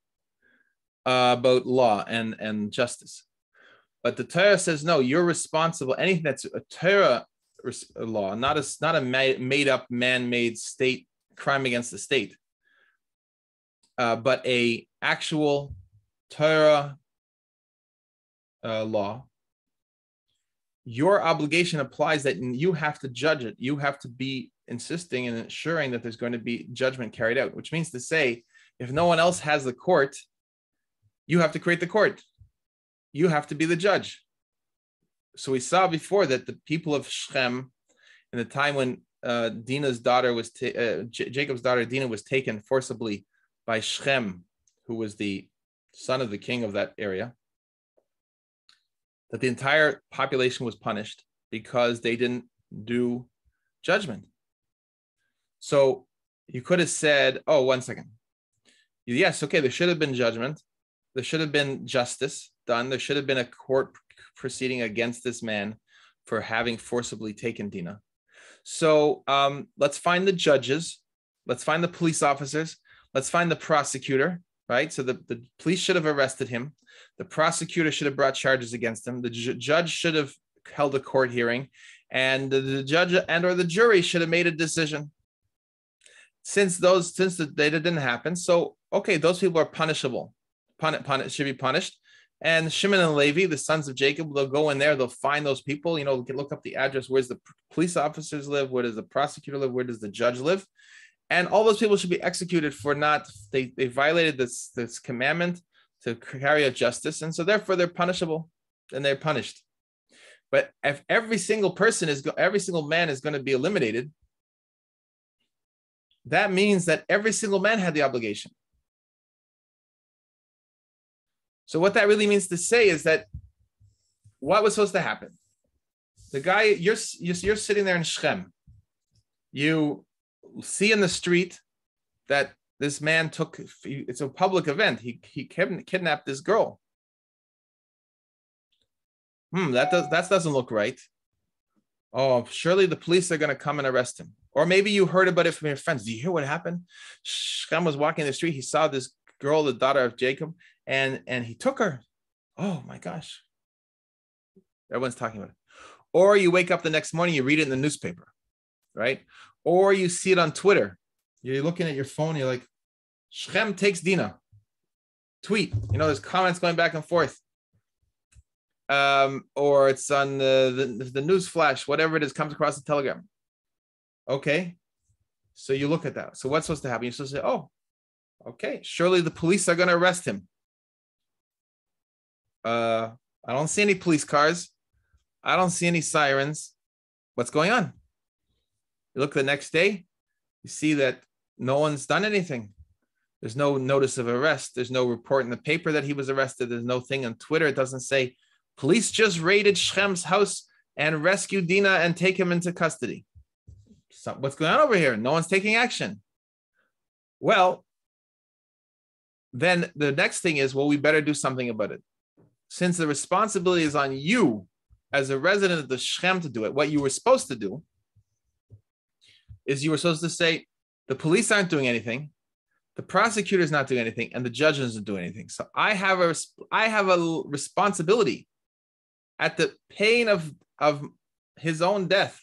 uh, about law and and justice. But the Torah says no. You're responsible. Anything that's a Torah law, not a not a made up man made state crime against the state uh, but a actual Torah uh, law, your obligation applies that you have to judge it. You have to be insisting and ensuring that there's going to be judgment carried out, which means to say, if no one else has the court, you have to create the court. You have to be the judge. So we saw before that the people of Shechem, in the time when uh, Dinah's daughter was, ta- uh, J- Jacob's daughter Dinah was taken forcibly by Shechem, who was the son of the king of that area, that the entire population was punished because they didn't do judgment. So you could have said, oh, one second. Yes, okay, there should have been judgment. There should have been justice done. There should have been a court proceeding against this man for having forcibly taken Dina. So um, let's find the judges. Let's find the police officers. Let's find the prosecutor, right? So the, the police should have arrested him. The prosecutor should have brought charges against him. The ju- judge should have held a court hearing, and the, the judge and or the jury should have made a decision. Since those since the data didn't happen, so okay, those people are punishable. Pun, pun, should be punished. And Shimon and Levi, the sons of Jacob, they'll go in there, they'll find those people, you know, look up the address. Where's the police officers live? Where does the prosecutor live? Where does the judge live? And all those people should be executed for not they, they violated this this commandment to carry out justice and so therefore they're punishable and they're punished. But if every single person is every single man is going to be eliminated that means that every single man had the obligation. So what that really means to say is that what was supposed to happen? The guy you're you're, you're sitting there in Shechem. You see in the street that this man took it's a public event. He he kidnapped this girl. Hmm that does that doesn't look right. Oh surely the police are going to come and arrest him. Or maybe you heard about it from your friends. Do you hear what happened? Shechem was walking in the street. He saw this girl the daughter of jacob and and he took her. Oh my gosh. Everyone's talking about it. Or you wake up the next morning you read it in the newspaper right or you see it on Twitter. You're looking at your phone, you're like, Shechem takes Dina. Tweet. You know, there's comments going back and forth. Um, or it's on the, the, the news flash, whatever it is, comes across the telegram. Okay. So you look at that. So what's supposed to happen? You're supposed to say, oh, okay, surely the police are going to arrest him. Uh, I don't see any police cars. I don't see any sirens. What's going on? You look the next day, you see that no one's done anything. There's no notice of arrest. There's no report in the paper that he was arrested. There's no thing on Twitter. It doesn't say police just raided Shechem's house and rescued Dina and take him into custody. So what's going on over here? No one's taking action. Well, then the next thing is, well, we better do something about it. Since the responsibility is on you as a resident of the Shechem to do it, what you were supposed to do is you were supposed to say, the police aren't doing anything, the prosecutor is not doing anything, and the judge isn't doing anything. So I have a I have a responsibility at the pain of of his own death,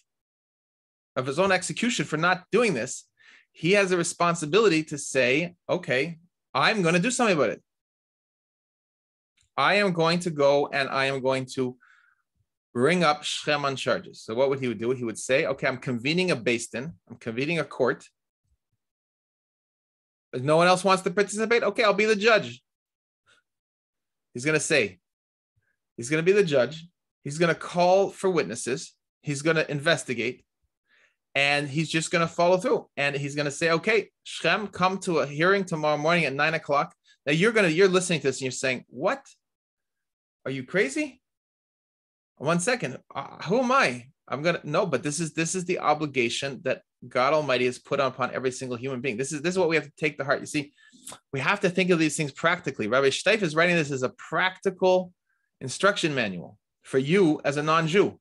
of his own execution for not doing this. He has a responsibility to say, okay, I'm going to do something about it. I am going to go and I am going to bring up Shechem on charges. So what would he do? He would say, okay, I'm convening a din, I'm convening a court. If no one else wants to participate, okay, I'll be the judge. He's going to say, he's going to be the judge. He's going to call for witnesses. He's going to investigate and he's just going to follow through and he's going to say okay shechem come to a hearing tomorrow morning at nine o'clock now you're going to you're listening to this and you're saying what are you crazy one second. Uh, who am i? I'm to no but this is this is the obligation that god almighty has put upon every single human being. This is this is what we have to take to heart. You see we have to think of these things practically. Rabbi steif is writing this as a practical instruction manual for you as a non-jew.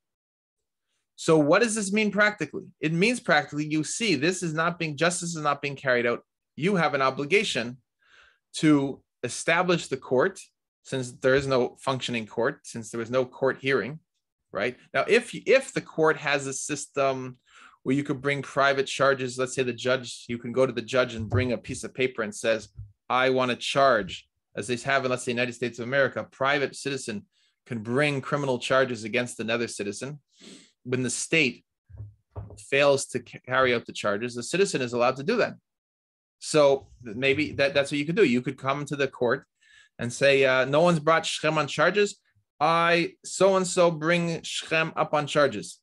So what does this mean practically? It means practically you see this is not being justice is not being carried out. You have an obligation to establish the court since there is no functioning court since there was no court hearing, right? Now if if the court has a system where you could bring private charges, let's say the judge you can go to the judge and bring a piece of paper and says I want to charge as they have in let's say United States of America, private citizen can bring criminal charges against another citizen when the state fails to carry out the charges, the citizen is allowed to do that. So maybe that, that's what you could do. You could come to the court and say, uh, no one's brought Shechem on charges. I so and so bring Shechem up on charges.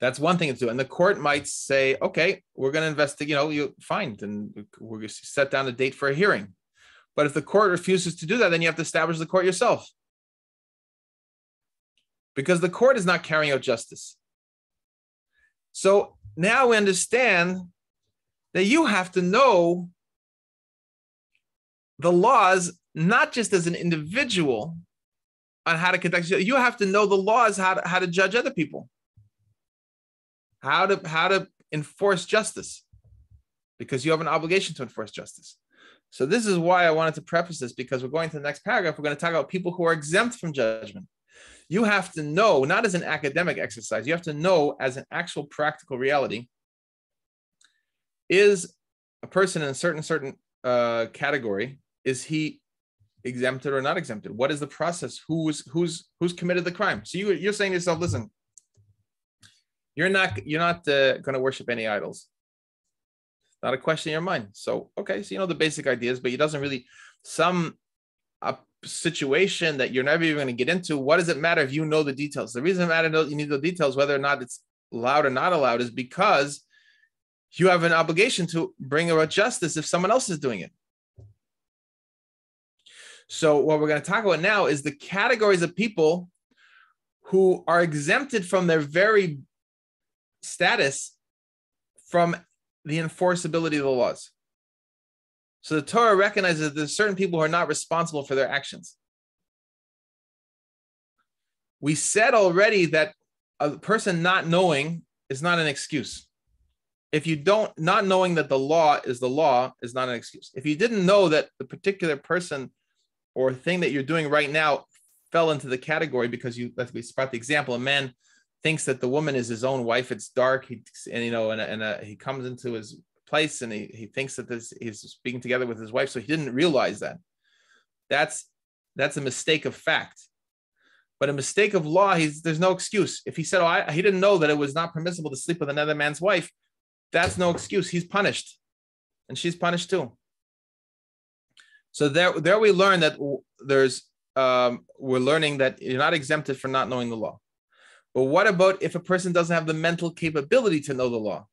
That's one thing to do. And the court might say, okay, we're going to investigate, you know, you find and we're going to set down a date for a hearing. But if the court refuses to do that, then you have to establish the court yourself because the court is not carrying out justice. So now we understand that you have to know the laws, not just as an individual on how to conduct you have to know the laws how to, how to judge other people. How to how to enforce justice. Because you have an obligation to enforce justice. So this is why i wanted to preface this because we're going to the next paragraph we're going to talk about people who are exempt from judgment. You have to know, not as an academic exercise, you have to know as an actual practical reality is a person in a certain certain uh, category is he exempted or not exempted? What is the process? Who's who's who's committed the crime? So you, you're saying to yourself listen you're not you're not uh, going to worship any idols. Not a question in your mind. So okay so you know the basic ideas but he doesn't really some a situation that you're never even going to get into, what does it matter if you know the details? The reason it matters you need the details, whether or not it's allowed or not allowed, is because you have an obligation to bring about justice if someone else is doing it. So, what we're going to talk about now is the categories of people who are exempted from their very status from the enforceability of the laws. So the Torah recognizes that there's certain people who are not responsible for their actions. We said already that a person not knowing is not an excuse. If you don't, not knowing that the law is the law is not an excuse. If you didn't know that the particular person or thing that you're doing right now fell into the category because you, let's spot the example, a man thinks that the woman is his own wife. It's dark. He, and you know, and, and uh, he comes into his place and he, he thinks that this he's speaking together with his wife. So he didn't realize that. That's that's a mistake of fact. But a mistake of law he's there's no excuse. If he said oh I, he didn't know that it was not permissible to sleep with another man's wife that's no excuse. He's punished. And she's punished too so there there we learn that there's um, we're learning that you're not exempted for not knowing the law. But what about if a person doesn't have the mental capability to know the law?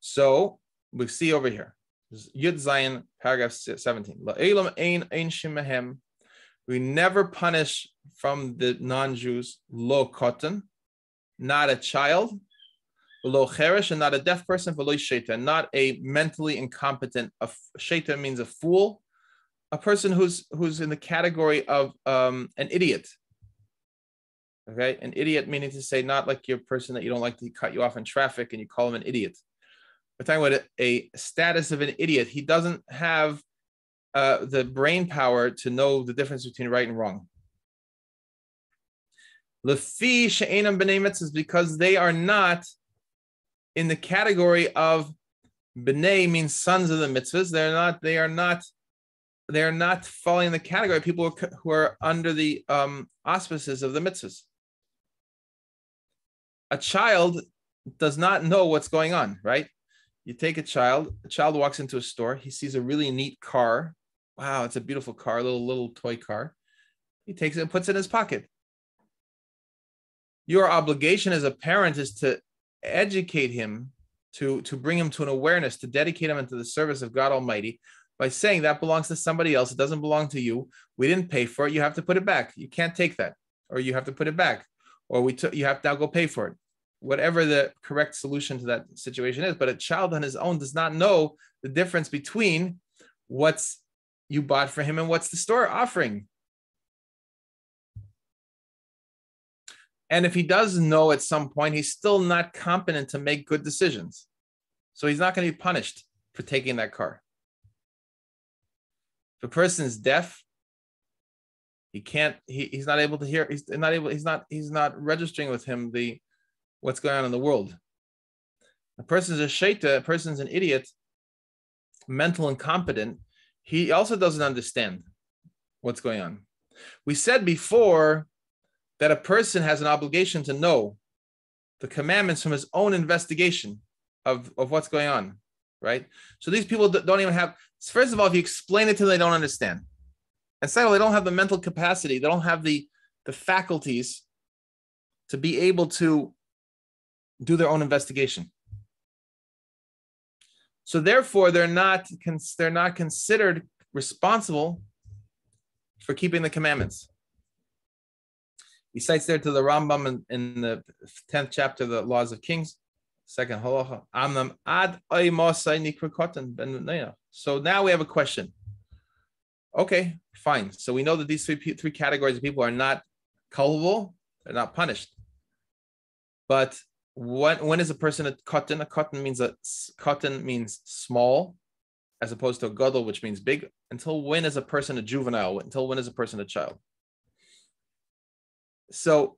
So we see over here, Yud Zayin, paragraph 17. We never punish from the non-Jews lo cotton, not a child, Below cherish and not a deaf person, below shaitan, not a mentally incompetent. A shaitan means a fool, a person who's who's in the category of um, an idiot. Okay, an idiot meaning to say not like your person that you don't like to cut you off in traffic and you call him an idiot. We're talking about a, a status of an idiot. He doesn't have uh, the brain power to know the difference between right and wrong. Lefi she'enam b'nei mitzvahs because they are not in the category of b'nei means sons of the mitzvahs. They're not. They are not. They are not falling in the category of people who are under the um, auspices of the mitzvahs. A child does not know what's going on, right? You take a child. A child walks into a store. He sees a really neat car. Wow, it's a beautiful car, little little toy car. He takes it and puts it in his pocket your obligation as a parent is to educate him to to bring him to an awareness to dedicate him into the service of god almighty by saying that belongs to somebody else. It doesn't belong to you. We didn't pay for it. You have to put it back. You can't take that. Or you have to put it back. Or we took you have to now go pay for it. Whatever the correct solution to that situation is. But a child on his own does not know the difference between what's you bought for him and what's the store offering And if he does know at some point, he's still not competent to make good decisions. So he's not going to be punished for taking that car. If a person is deaf, he can't, he, he's not able to hear, he's not able, he's not, he's not registering with him the what's going on in the world. A person's a shaita, a person's an idiot, mental incompetent. He also doesn't understand what's going on. We said before that a person has an obligation to know the commandments from his own investigation of, of what's going on, right? So these people don't even have, first of all, if you explain it to them, they don't understand. And secondly, they don't have the mental capacity, they don't have the, the faculties to be able to do their own investigation. So therefore, they're not they're not considered responsible for keeping the commandments. He cites there to the Rambam in, in the 10th chapter the Laws of Kings, second halacha. Ad So now we have a question. Okay, fine. So we know that these three, three categories of people are not culpable, they're not punished. But when, when is a person a cotton? A cotton means a cotton means small, as opposed to a gadol, which means big. Until when is a person a juvenile? Until when is a person a child? So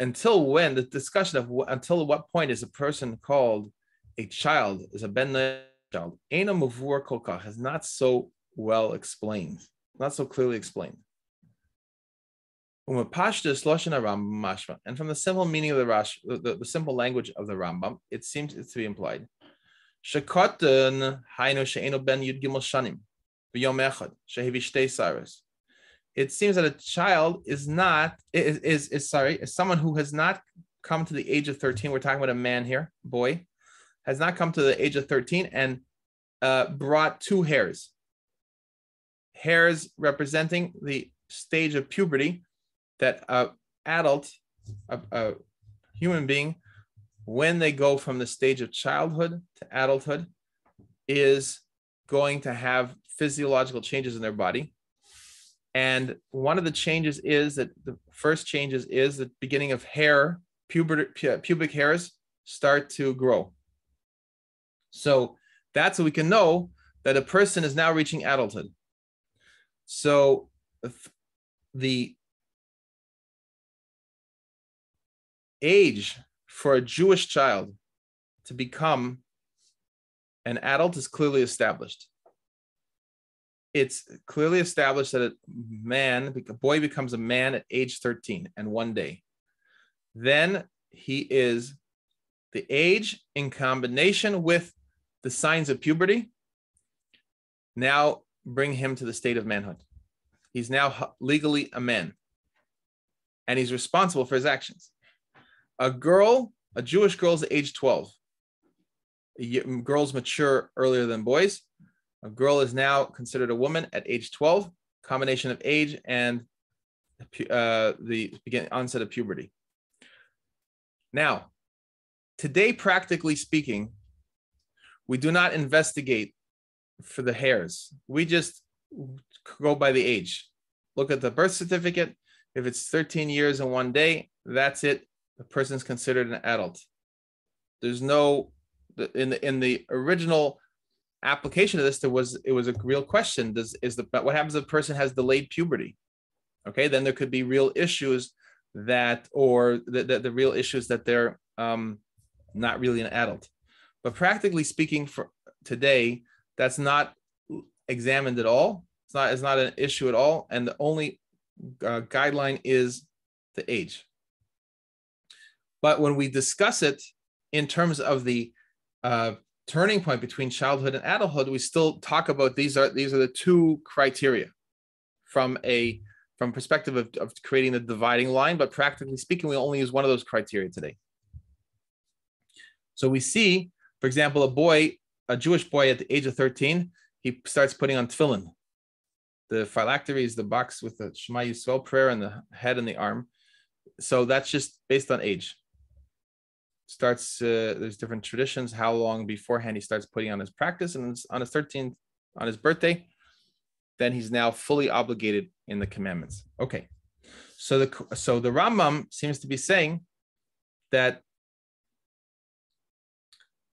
until when the discussion of until what point is a person called a child is a ben child is not so well explained not so clearly explained and from the simple meaning of the Rash, the, the simple language of the Rambam, it seems to be implied. Shekotten hainu she'eno ben yud gimel shanim v'yom echad shehevi shtei cyrus it seems that a child is not is, is is sorry is someone who has not come to the age of 13 we're talking about a man here boy has not come to the age of 13 and uh, brought two hairs. Hairs representing the stage of puberty that a adult a, a human being when they go from the stage of childhood to adulthood is going to have physiological changes in their body and one of the changes is that the first changes is the beginning of hair, pubic, hairs start to grow. So that's what we can know that a person is now reaching adulthood. So the age for a Jewish child to become an adult is clearly established it's clearly established that a man, a boy becomes a man at age 13 and one day. Then he is the age in combination with the signs of puberty now bring him to the state of manhood. He's now legally a man and he's responsible for his actions. A girl, a Jewish girl is age 12. Girls mature earlier than boys. A girl is now considered a woman at age 12, combination of age and uh, the beginning onset of puberty. Now, today, practically speaking, we do not investigate for the hairs. We just go by the age. Look at the birth certificate. If it's 13 years and one day, that's it. The person's considered an adult. There's no in the in the original application of this, there was it was a real question. Does is the what happens if a person has delayed puberty? Okay, then there could be real issues that or the, the, the real issues that they're um, not really an adult. But practically speaking, for today, that's not examined at all. It's not it's not an issue at all, and the only uh, guideline is the age. But when we discuss it in terms of the uh, turning point between childhood and adulthood, we still talk about these are these are the two criteria from a from perspective of, of creating the dividing line, but practically speaking, we only use one of those criteria today. So we see, for example, a boy, a Jewish boy at the age of 13, he starts putting on tefillin. The phylactery is the box with the Shema Yisrael prayer and the head and the arm. So that's just based on age starts uh, there's different traditions how long beforehand he starts putting on his practice and on his 13th on his birthday then he's now fully obligated in the commandments. Okay. So the so the Rambam seems to be saying that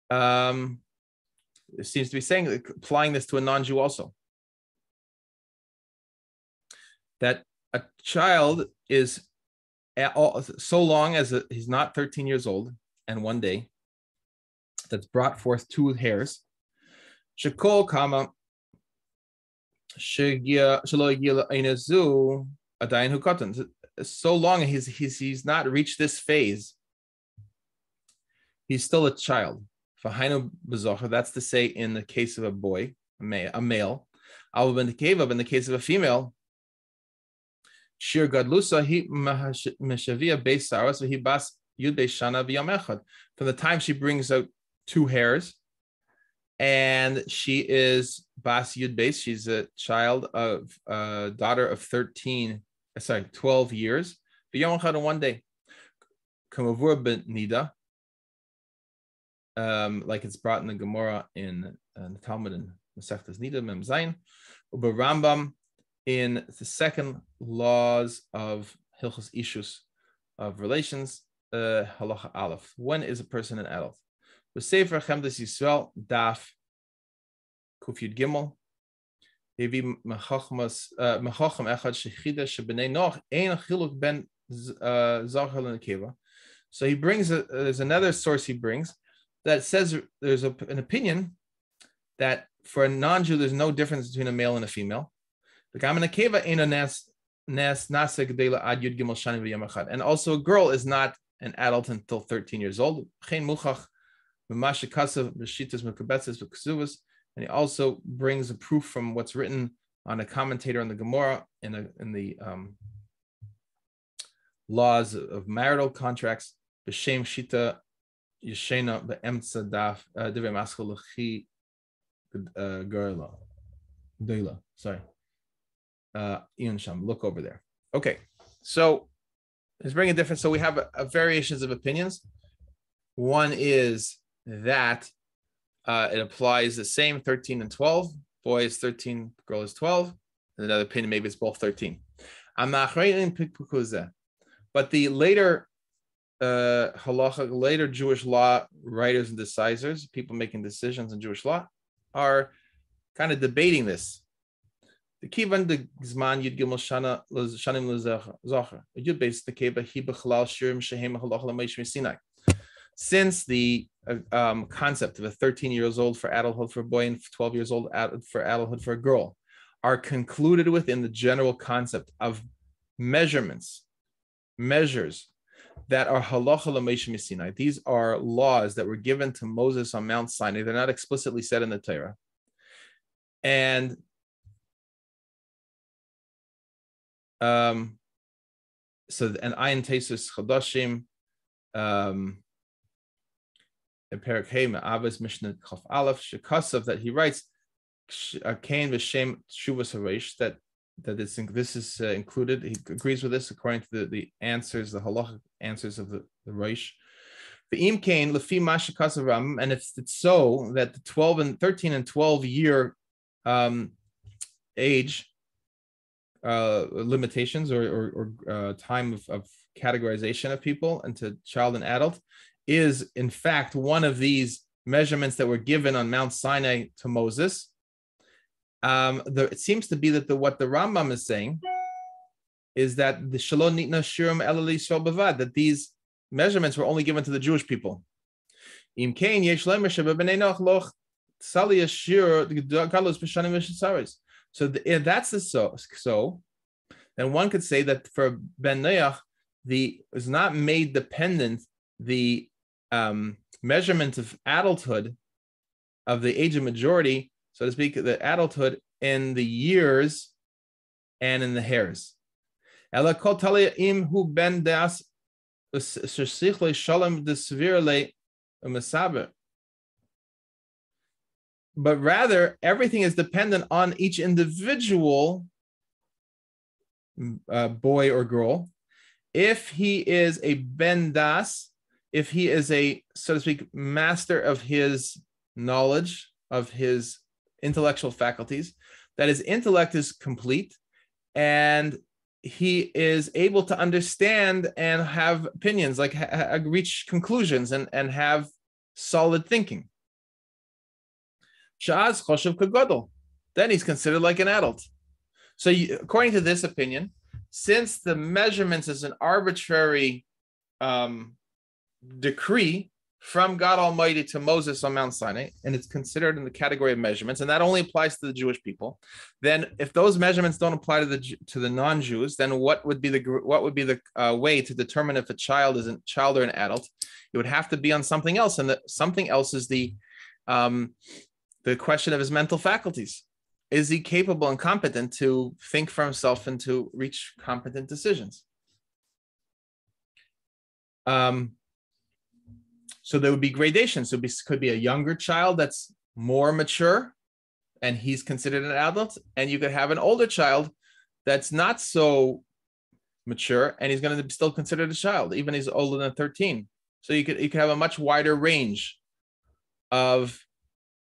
um it seems to be saying applying this to a non-Jew also. That a child is so long as he's not 13 years old and one day that's brought forth two hairs. Shekol kama so long he's, he's he's not reached this phase, he's still a child. That's to say, in the case of a boy, a male, a male. in the case of a female, Shir Gadlusa, he Meshavia Beisaras, he bas Yud Shana Echad. From the time she brings out two hairs, and she is Bas Yud Beis. She's a child of a daughter of 13, uh, sorry, 12 years. B'yom Echad on one day. Kamavur Nida, um, like it's brought in the Gemara in, in the Talmud and Masechtas Nida Mem Zayin, Rambam in the second laws of Hilchos Ishus of relations uh, halacha aleph. When is a person an adult? The Sefer Chemdes Yisrael daf kufyud gimel. Hevi mechachmas uh, mechacham echad shechida shebnei noch ein chiluk ben uh, zachar lekeva. So he brings a, there's another source he brings that says there's a, an opinion that for a non-Jew there's no difference between a male and a female. And also a girl is not an adult until 13 years old. And he also brings a proof from what's written on a commentator on the Gemara in, a, in the um, laws of marital contracts. B'shem shita yeshena be'emtza daf uh, divrei maskal l'chi uh. Sorry. Uh, look over there. Okay, so is bringing difference. So we have a, a variations of opinions. One is that uh, it applies the same 13 and 12. Boy is 13, girl is 12. And another opinion, maybe it's both 13. But the later uh, halacha, later Jewish law writers and decisors, people making decisions in Jewish law, are kind of debating this. The kivan de zman yud gimel shana shanim lezacher. Yud the bechalal shirim shehem. Since the uh, um, concept of a 13 years old for adulthood for a boy and 12 years old for adulthood for a girl are concluded within the general concept of measurements, measures that are halacha l'meish Sinai. These are laws that were given to Moses on Mount Sinai. They're not explicitly said in the Torah. And Um, so and Ayin Tesis Chodashim, um, in Perak Hey Avos Mishnah Chaf Aleph Shekasav that he writes Kain V'Shem Shuvas Harish that that this this is uh, included. He agrees with this according to the, the answers, the halachic answers of the the Reish. The imkain lefi mashakasavam, and if it's so that the 12 and 13 and 12 year um, age uh, limitations or, or, or uh, time of, of categorization of people into child and adult is in fact one of these measurements that were given on Mount Sinai to Moses. Um, the, it seems to be that the what the Rambam is saying is that the Shalom Nitna Shurim Elali Bavad, that these measurements were only given to the Jewish people. Im Kain Yesh Loch Sali So if that's the so, so, then one could say that for Ben Noach, the is not made dependent the um, measurement of adulthood of the age of majority, so to speak, the adulthood in the years and in the hairs. Im hu ben das shalom But rather, everything is dependent on each individual uh, boy or girl. If he is a ben das, if he is a, so to speak, master of his knowledge, of his intellectual faculties, that his intellect is complete and he is able to understand and have opinions, like ha- reach conclusions and, and have solid thinking. Shaz choshev kagodol. Then he's considered like an adult. So, you, according to this opinion, since the measurements is an arbitrary um, decree from God Almighty to Moses on Mount Sinai, and it's considered in the category of measurements, and that only applies to the Jewish people. Then, if those measurements don't apply to the to the non-Jews, then what would be the what would be the uh, way to determine if a child is a child or an adult? It would have to be on something else, and that something else is the um, the question of his mental faculties. Is he capable and competent to think for himself and to reach competent decisions? Um, so there would be gradations. So it could be a younger child that's more mature and he's considered an adult. And you could have an older child that's not so mature and he's going to be still considered a child, even if he's older than 13. So you could you could have a much wider range of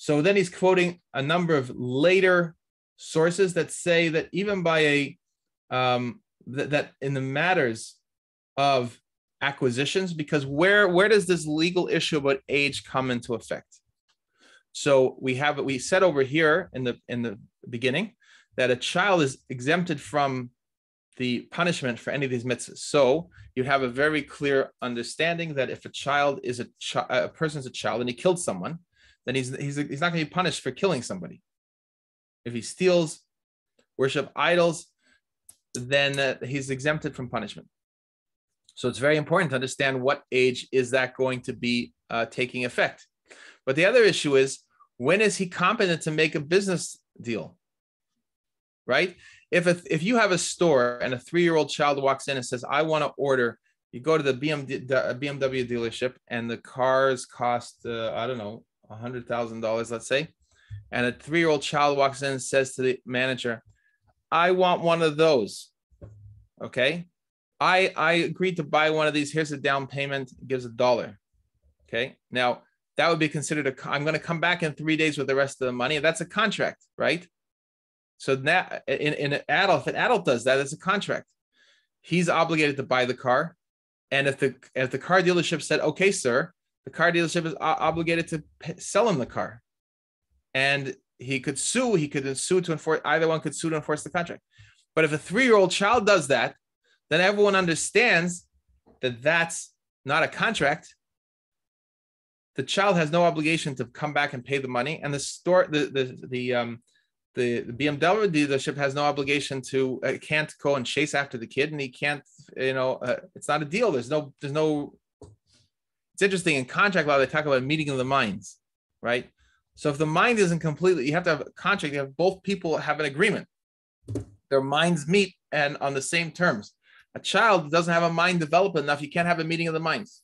So then he's quoting a number of later sources that say that even by a um, that, that in the matters of acquisitions because where where does this legal issue about age come into effect? So we have we said over here in the in the beginning that a child is exempted from the punishment for any of these mitzvahs. So you have a very clear understanding that if a child is a chi- a person's a child and he killed someone then he's he's, he's not going to be punished for killing somebody if he steals worship idols then uh, he's exempted from punishment so it's very important to understand what age is that going to be uh, taking effect. But the other issue is when is he competent to make a business deal? Right? If a, if you have a store and a three year old child walks in and says, "I want to order," you go to the BMW, the BMW dealership and the cars cost uh, I don't know hundred thousand dollars, let's say, and a three year old child walks in and says to the manager, "I want one of those." Okay, I I agreed to buy one of these. Here's a down payment. gives a dollar. Okay. Now that would be considered a. I'm going to come back in three days with the rest of the money. That's a contract, right? So now, in, in an adult, if an adult does that, it's a contract. He's obligated to buy the car, and if the if the car dealership said, "Okay, sir," the car dealership is obligated to sell him the car, and he could sue. He could sue to enforce. Either one could sue to enforce the contract. But if a three year old child does that, then everyone understands that that's not a contract. The child has no obligation to come back and pay the money, and the store, the the the um, the, the BMW dealership has no obligation to uh, can't go and chase after the kid, and he can't, you know, uh, it's not a deal. There's no there's no It's interesting in contract law, they talk about meeting of the minds, right? So if the mind isn't completely, you have to have a contract, you have both people have an agreement. Their minds meet and on the same terms. A child doesn't have a mind developed enough, you can't have a meeting of the minds.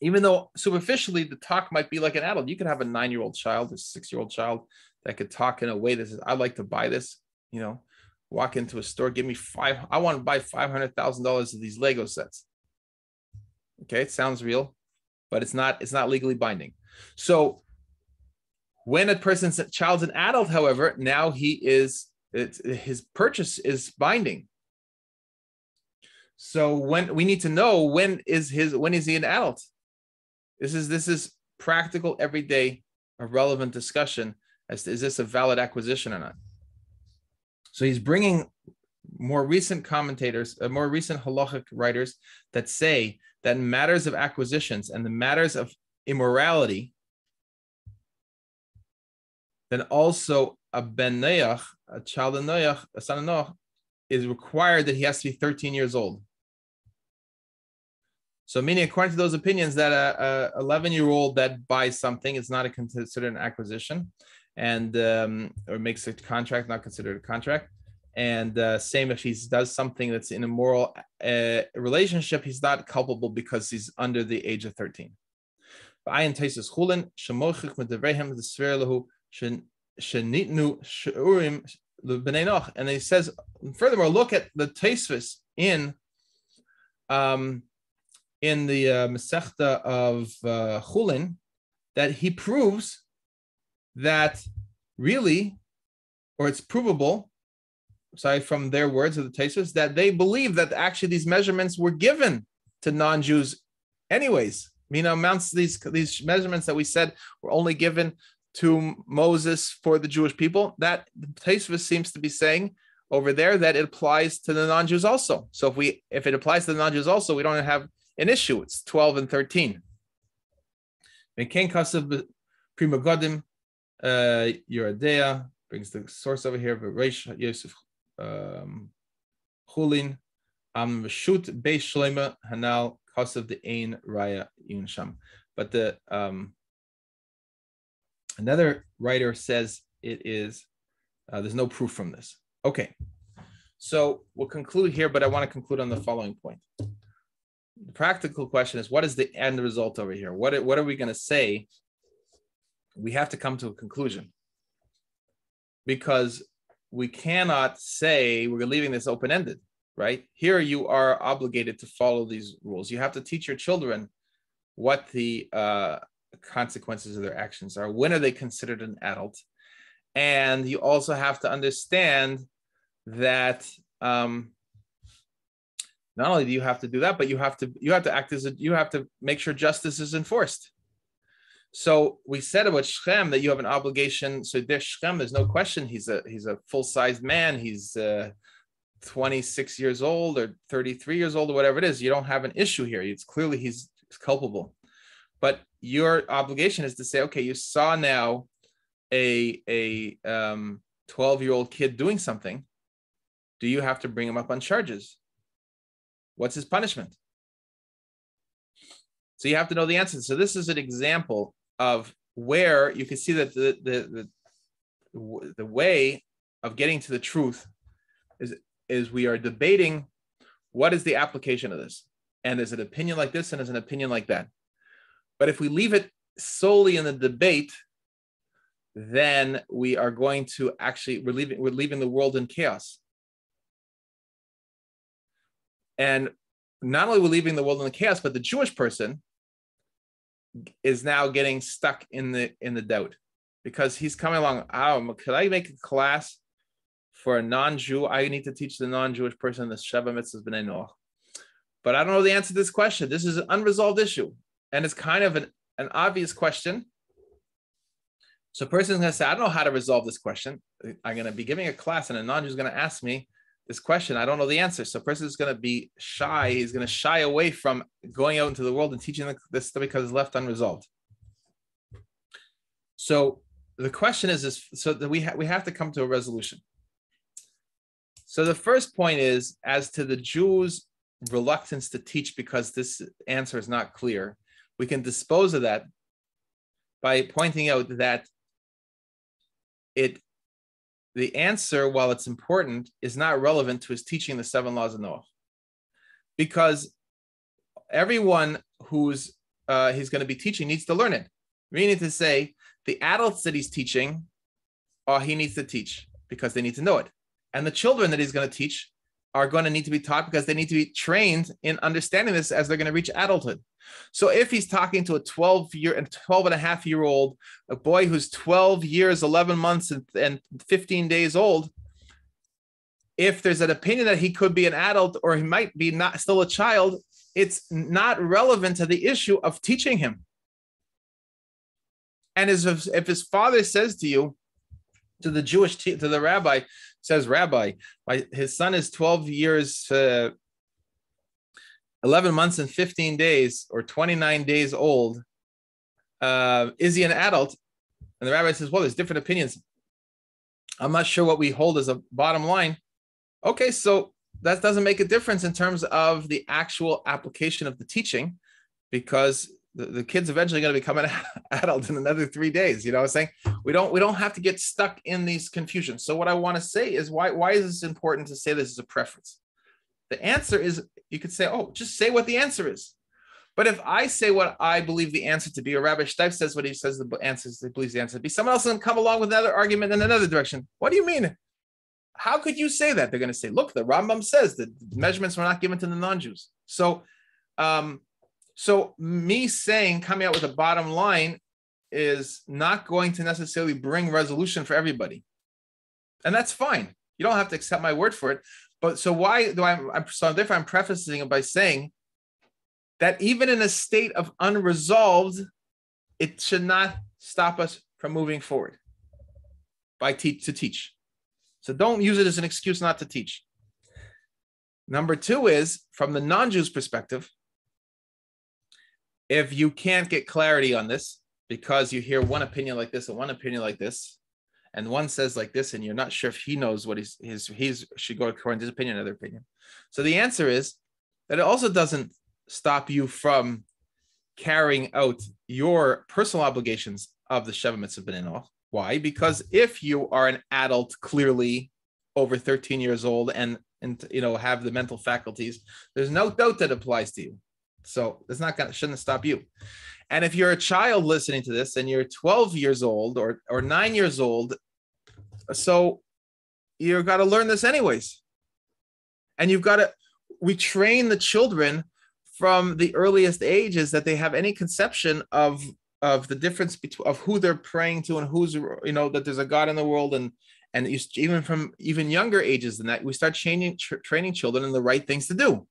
Even though superficially the talk might be like an adult, you could have a nine-year-old child, a six-year-old child that could talk in a way that says, I'd like to buy this, you know, walk into a store, give me five, I want to buy $500,000 of these Lego sets. Okay, it sounds real, but it's not, it's not legally binding. So when a person's a child's an adult, however, now he is, his purchase is binding. So when we need to know when is his when is he an adult? This is this is practical everyday a relevant discussion as to is this a valid acquisition or not. So he's bringing more recent commentators, uh, more recent halachic writers that say that in matters of acquisitions and the matters of immorality, then also a ben Neach, a child of Neach, a son of Noach, is required that he has to be 13 years old. So, meaning according to those opinions, that a, 11 year old that buys something is not a, considered an acquisition, and um, or makes a contract not considered a contract. And uh, same if he does something that's in a moral uh, relationship, he's not culpable because he's under the age of 13. And he says, furthermore, look at the Taisvis in um, in the uh, Masechta of uh, Chulin that he proves that really, or it's provable, sorry, from their words of the Tesis, that they believe that actually these measurements were given to non-Jews anyways. You know, amounts these these measurements that we said were only given to Moses for the Jewish people. That Tesis seems to be saying over there that it applies to the non-Jews also. So if we if it applies to the non-Jews also, we don't have an issue. It's 12 and 13. Pri Megadim, uh, brings the source over here, Yosef Chulin, Am Shut Beis Shlema Hanal Kasav the Ein Raya Yunsham. But the um, another writer says it is uh, there's no proof from this. Okay, so we'll conclude here, but I want to conclude on the following point. The practical question is, what is the end result over here? What what are we going to say we have to come to a conclusion because we cannot say we're leaving this open ended, right? Here you are obligated to follow these rules. You have to teach your children what the uh, consequences of their actions are. When are they considered an adult? And you also have to understand that um, not only do you have to do that, but you have to you have to act as a, you have to make sure justice is enforced. So we said about Shem that you have an obligation. So there's Shem, there's no question. He's a he's a full sized man. He's uh, 26 years old or 33 years old or whatever it is. You don't have an issue here. It's clearly he's culpable. But your obligation is to say, okay, you saw now a a um, 12 year old kid doing something. Do you have to bring him up on charges? What's his punishment? So you have to know the answer. So this is an example of where you can see that the, the, the, the way of getting to the truth is, is we are debating what is the application of this. And there's an opinion like this and there's an opinion like that. But if we leave it solely in the debate, then we are going to actually we're leaving we're leaving the world in chaos. And not only we're leaving the world in the chaos, but the Jewish person is now getting stuck in the in the doubt because he's coming along. Oh, could I make a class for a non-Jew? I need to teach the non-Jewish person the Sheva Mitzvahs B'nai Noach. But I don't know the answer to this question. This is an unresolved issue, and it's kind of an, an obvious question. So a person is going to say, I don't know how to resolve this question. I'm going to be giving a class, and a non-Jew is going to ask me, this question, I don't know the answer. So person is going to be shy. He's going to shy away from going out into the world and teaching this stuff because it's left unresolved. So the question is, is so that we ha- we have to come to a resolution. So the first point is as to the Jews' reluctance to teach because this answer is not clear. we can dispose of that by pointing out that it the answer, while it's important, is not relevant to his teaching the seven laws of Noah. Because everyone who's uh, he's going to be teaching needs to learn it. Meaning to say, the adults that he's teaching, uh, he needs to teach because they need to know it. And the children that he's going to teach are going to need to be taught because they need to be trained in understanding this as they're going to reach adulthood. So if he's talking to a 12 year and 12 and a half year old, a boy who's 12 years, 11 months, and, and 15 days old, if there's an opinion that he could be an adult or he might be not still a child, it's not relevant to the issue of teaching him. And as if, if his father says to you, to the Jewish to the rabbi, says, Rabbi, my, his son is 12 years, uh, 11 months and 15 days, or 29 days old. Uh, is he an adult? And the rabbi says, Well, there's different opinions. I'm not sure what we hold as a bottom line. Okay, so that doesn't make a difference in terms of the actual application of the teaching because the, the kid's eventually going to become an *laughs* adult in another three days. You know, I'm saying we don't we don't have to get stuck in these confusions. So what I want to say is why why is this important to say this is a preference? The answer is you could say, oh, just say what the answer is. But if I say what I believe the answer to be, or Rabbi Steif says what he says the answer is, he believes the answer to be, someone else can come along with another argument in another direction. What do you mean? How could you say that? They're going to say, look, the Rambam says that measurements were not given to the non-Jews. So um, so me saying coming out with a bottom line is not going to necessarily bring resolution for everybody. And that's fine. You don't have to accept my word for it. But so why do I I'm so different? I'm prefacing it by saying that even in a state of unresolved, it should not stop us from moving forward by teach to teach. So don't use it as an excuse not to teach. Number two is from the non-Jews perspective, if you can't get clarity on this because you hear one opinion like this and one opinion like this, and one says like this, and you're not sure if he knows what he's his he's should go according to his opinion, another opinion. So the answer is that it also doesn't stop you from carrying out your personal obligations of the Sheva Mitzvah B'nai Why? Because if you are an adult, clearly over 13 years old, and and you know have the mental faculties, there's no doubt that applies to you. So it's not gonna shouldn't stop you. And if you're a child listening to this and you're 12 years old or or nine years old, so you've got to learn this anyways. And you've got to we train the children from the earliest ages that they have any conception of of the difference between of who they're praying to and who's you know that there's a God in the world and and even from even younger ages than that we start changing tra- training children in the right things to do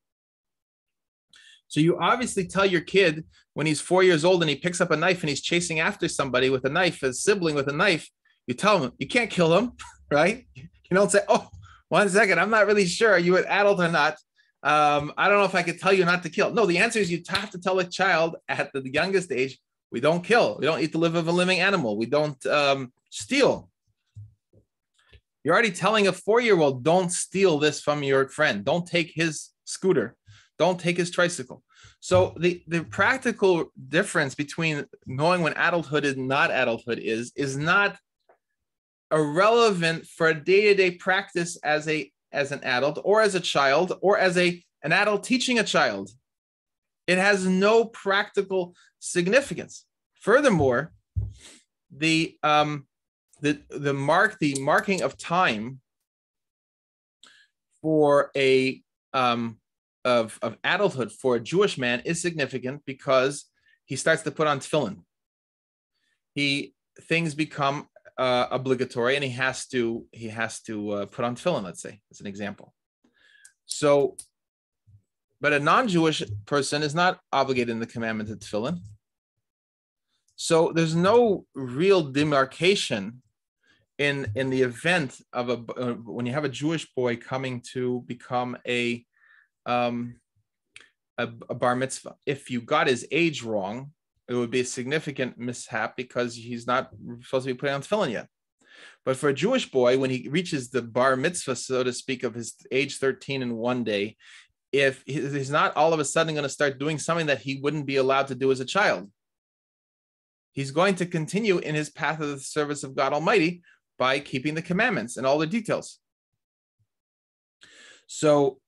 so you obviously tell your kid when he's four years old and he picks up a knife and he's chasing after somebody with a knife, a sibling with a knife, you tell him you can't kill him, *laughs* right? You don't say, "Oh, one second, I'm not really sure. Are you an adult or not?" Um, I don't know if I could tell you not to kill. No, the answer is you have to tell a child at the youngest age, we don't kill. We don't eat the liver of a living animal. We don't um, steal. You're already telling a four-year-old, don't steal this from your friend. Don't take his scooter. Don't take his tricycle. So the, the practical difference between knowing when adulthood and not adulthood is is not irrelevant for a day-to-day practice as a as an adult or as a child or as a an adult teaching a child. It has no practical significance. Furthermore, the um, the the mark the marking of time for a um, of, of adulthood for a Jewish man is significant because he starts to put on tefillin. He things become uh, obligatory, and he has to he has to uh, put on tefillin. Let's say as an example. So, but a non-Jewish person is not obligated in the commandment of tefillin. So there's no real demarcation in in the event of a uh, when you have a Jewish boy coming to become a um, a, a bar mitzvah. If you got his age wrong, it would be a significant mishap because he's not supposed to be putting on tefillin yet. But for a Jewish boy, when he reaches the bar mitzvah, so to speak, of his age 13 in one day, if he's not all of a sudden going to start doing something that he wouldn't be allowed to do as a child. He's going to continue in his path of the service of God Almighty by keeping the commandments and all the details. So,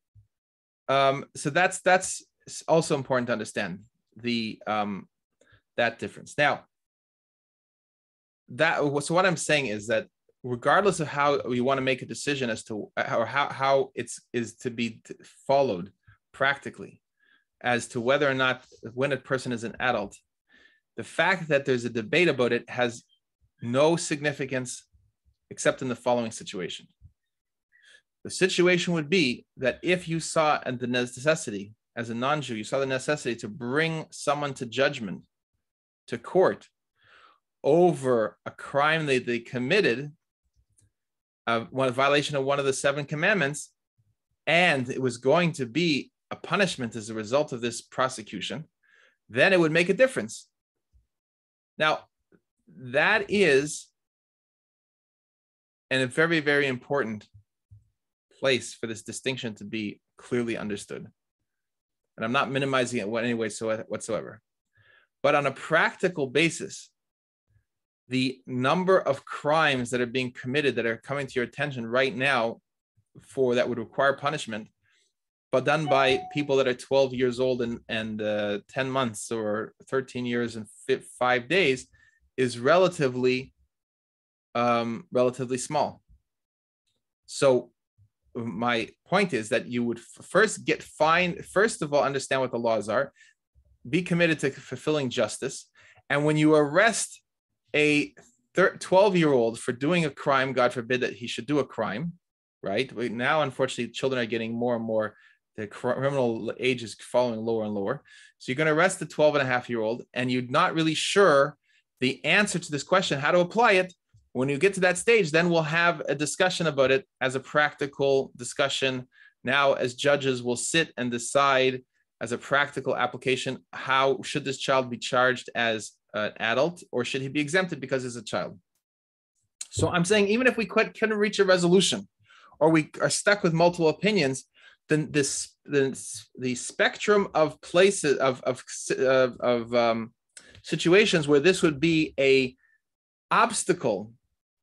um, so that's that's also important to understand the um, that difference. Now, that so what I'm saying is that regardless of how we want to make a decision as to or how how it's is to be followed practically as to whether or not when a person is an adult the fact that there's a debate about it has no significance except in the following situation the situation would be that if you saw the necessity as a non-jew you saw the necessity to bring someone to judgment to court over a crime that they committed uh, one violation of one of the seven commandments, and it was going to be a punishment as a result of this prosecution, then it would make a difference. Now, that is and a very, very important place for this distinction to be clearly understood. And I'm not minimizing it in any way whatsoever. But on a practical basis, the number of crimes that are being committed that are coming to your attention right now for that would require punishment but done by people that are 12 years old and, and uh, 10 months or 13 years and five days is relatively um, relatively small so my point is that you would first get fine first of all understand what the laws are be committed to fulfilling justice and when you arrest a 12 year old for doing a crime, God forbid that he should do a crime, right? Now, unfortunately, children are getting more and more, the criminal age is falling lower and lower. So you're going to arrest the 12 and a half year old, and you're not really sure the answer to this question, how to apply it. When you get to that stage, then we'll have a discussion about it as a practical discussion. Now, as judges, will sit and decide as a practical application how should this child be charged as an adult or should he be exempted because he's a child? So I'm saying even if we could, couldn't reach a resolution or we are stuck with multiple opinions, then this the, the spectrum of places of of of, of um, situations where this would be a obstacle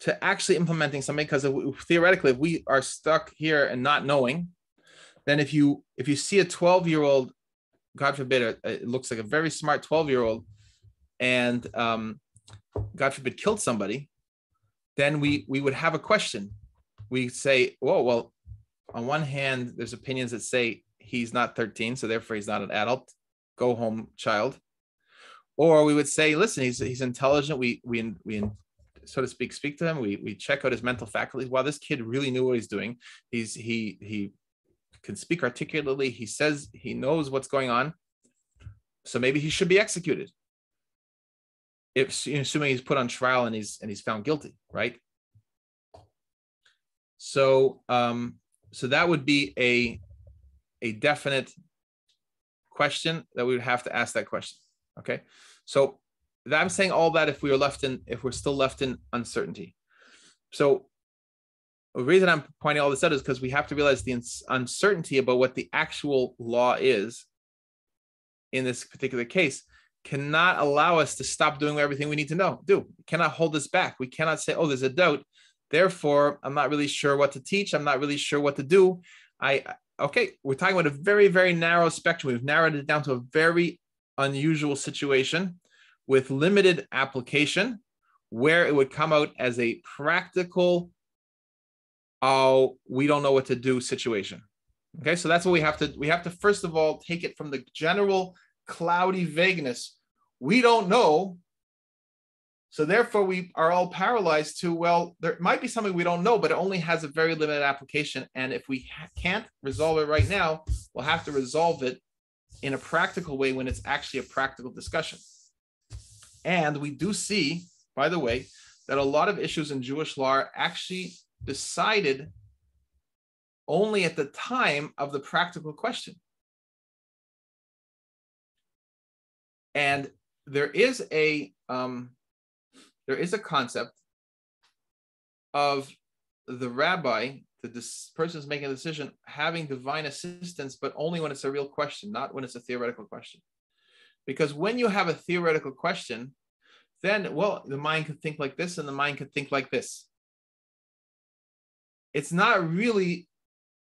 to actually implementing something because theoretically if we are stuck here and not knowing then if you if you see a 12 year old god forbid it looks like a very smart 12 year old and um, God forbid killed somebody, then we we would have a question. We say, "Whoa, well, on one hand, there's opinions that say he's not 13, so therefore he's not an adult. Go home, child." Or we would say, "Listen, he's he's intelligent. We we we so to speak speak to him. We we check out his mental faculties. Wow, this kid really knew what he's doing. He's he he can speak articulately. He says he knows what's going on. So maybe he should be executed if assuming he's put on trial and he's and he's found guilty, right? So um, so that would be a a definite question that we would have to ask that question. Okay, so I'm saying all that if we are left in if we're still left in uncertainty. So the reason I'm pointing all this out is because we have to realize the uncertainty about what the actual law is in this particular case cannot allow us to stop doing everything we need to know. Do cannot hold us back. We cannot say, "Oh, there's a doubt." Therefore, I'm not really sure what to teach. I'm not really sure what to do. I okay. We're talking about a very, very narrow spectrum. We've narrowed it down to a very unusual situation with limited application, where it would come out as a practical, oh, we don't know what to do situation. Okay, so that's what we have to. We have to first of all take it from the general cloudy vagueness. We don't know. So therefore, we are all paralyzed to, well, there might be something we don't know, but it only has a very limited application. And if we can't resolve it right now, we'll have to resolve it in a practical way when it's actually a practical discussion. And we do see, by the way, that a lot of issues in Jewish law are actually decided only at the time of the practical question. And there is a um, there is a concept of the rabbi the person is making a decision having divine assistance, but only when it's a real question, not when it's a theoretical question. Because when you have a theoretical question, then, well, the mind could think like this and the mind could think like this. It's not really,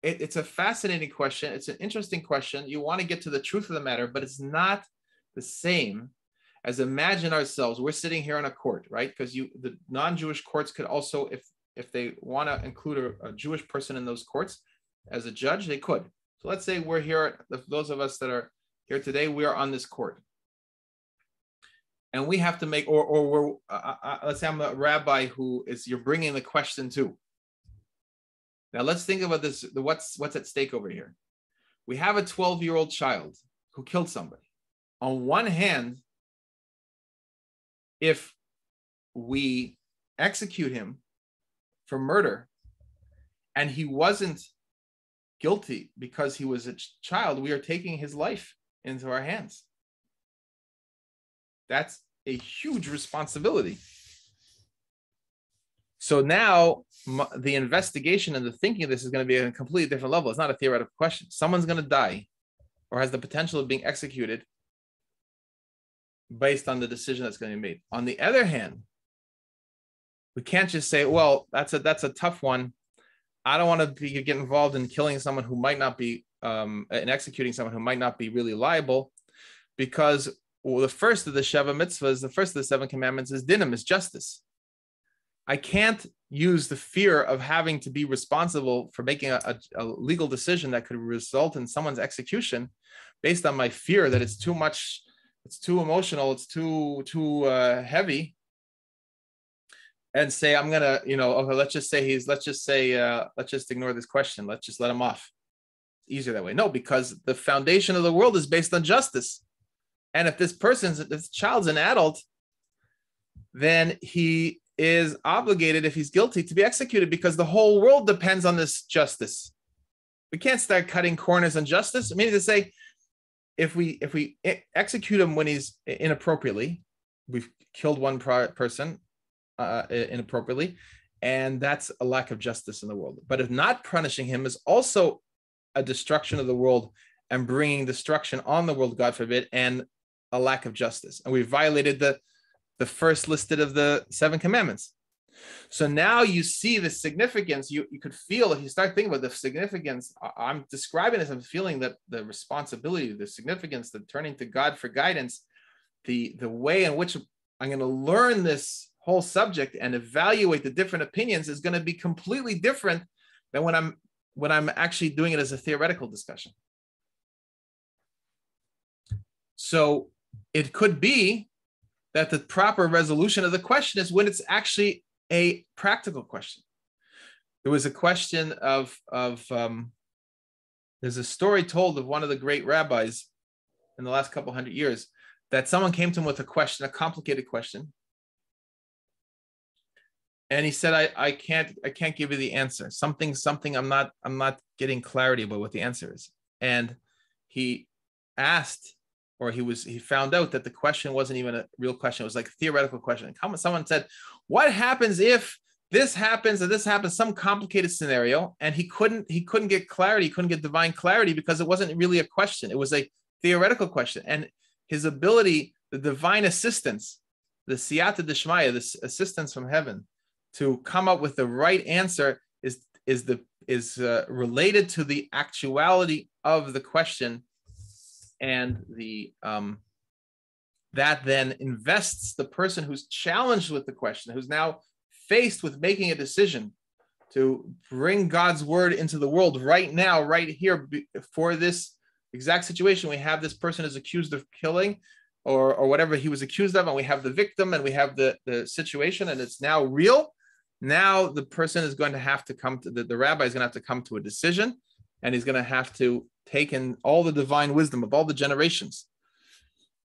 it, it's a fascinating question. It's an interesting question. You want to get to the truth of the matter, but it's not the same as imagine ourselves. We're sitting here on a court, right? Because you, the non-Jewish courts could also, if if they want to include a, a, Jewish person in those courts as a judge, they could. So let's say we're here, those of us that are here today, we are on this court and we have to make or or we're uh, uh, let's say i'm a rabbi who is you're bringing the question to. Now let's think about this the what's what's at stake over here. We have a 12 year old child who killed somebody. On one hand if we execute him for murder and he wasn't guilty because he was a child we are taking his life into our hands that's a huge responsibility. So now the investigation and the thinking of this is going to be a completely different level. It's not a theoretical question. Someone's going to die or has the potential of being executed based on the decision that's going to be made. On the other hand, we can't just say, well, that's a that's a tough one. I don't want to be, get involved in killing someone who might not be um, and executing someone who might not be really liable because well, the first of the Sheva mitzvahs, the first of the seven commandments is dinim, is justice. I can't use the fear of having to be responsible for making a, a, a, legal decision that could result in someone's execution based on my fear that it's too much, it's too emotional, it's too too uh, heavy, and say I'm gonna, you know, okay, let's just say he's, let's just say, uh, let's just ignore this question, let's just let him off. easier that way. No, because the foundation of the world is based on justice. And if this person's this child's an adult, then he is obligated, if he's guilty, to be executed because the whole world depends on this justice. We can't start cutting corners on justice. I mean to say, if we if we execute him when he's inappropriately, we've killed one person uh, inappropriately, and that's a lack of justice in the world. But if not punishing him is also a destruction of the world and bringing destruction on the world, God forbid, and a lack of justice. And we violated the, the first listed of the seven commandments. So now you see the significance. You, you could feel if you start thinking about the significance. I'm describing as I'm feeling that the responsibility, the significance, the turning to God for guidance, the, the way in which I'm going to learn this whole subject and evaluate the different opinions is going to be completely different than when I'm when I'm actually doing it as a theoretical discussion. So it could be that the proper resolution of the question is when it's actually a practical question. There was a question of, of um, there's a story told of one of the great rabbis in the last couple hundred years that someone came to him with a question, a complicated question. And he said, I, I can't, I can't give you the answer. Something, something I'm not, I'm not getting clarity about what the answer is. And he asked or he was he found out that the question wasn't even a real question. It was like a theoretical question. Someone said, "What happens if this happens and this happens?" Some complicated scenario, and he couldn't he couldn't get clarity. He couldn't get divine clarity because it wasn't really a question. It was a theoretical question, and his ability, the divine assistance, the siyata deshmaya, this assistance from heaven, to come up with the right answer is is the is uh, related to the actuality of the question and the um, that then invests the person who's challenged with the question, who's now faced with making a decision to bring God's word into the world right now, right here, for this exact situation. We have this person is accused of killing or, or whatever he was accused of, and we have the victim and we have the, the situation, and it's now real. Now the person is going to have to come to the, the rabbi is going to have to come to a decision, and he's going to have to take in all the divine wisdom of all the generations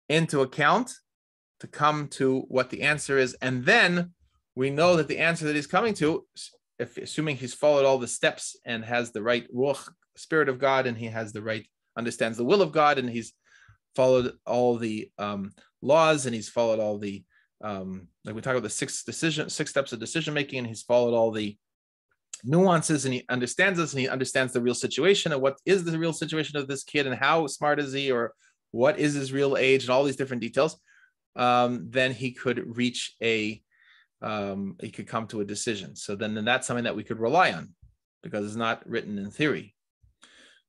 into account to come to what the answer is. And then we know that the answer that he's coming to, if assuming he's followed all the steps and has the right ruach, spirit of God, and he has the right, understands the will of God, and he's followed all the um, laws, and he's followed all the um, like we talk about the six decision, six steps of decision making, and he's followed all the nuances and he understands this and he understands the real situation and what is the real situation of this kid and how smart is he or what is his real age and all these different details, um, then he could reach a um, he could come to a decision. So then, then that's something that we could rely on because it's not written in theory.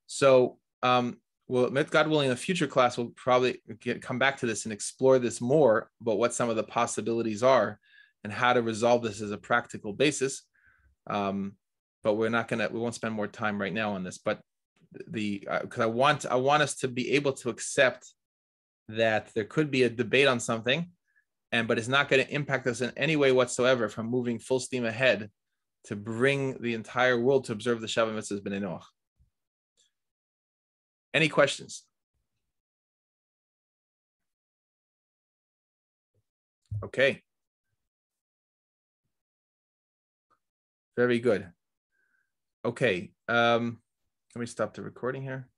So um, well, God willing, in a future class, we'll probably get, come back to this and explore this more about what some of the possibilities are and how to resolve this as a practical basis. Um, but we're not gonna, we won't spend more time right now on this. But the because uh, I want I want us to be able to accept that there could be a debate on something, and but it's not going to impact us in any way whatsoever from moving full steam ahead to bring the entire world to observe the Sheva Mitzvahs B'nai Noach. Any questions? Okay. Very good. Okay. Um, let me stop the recording here.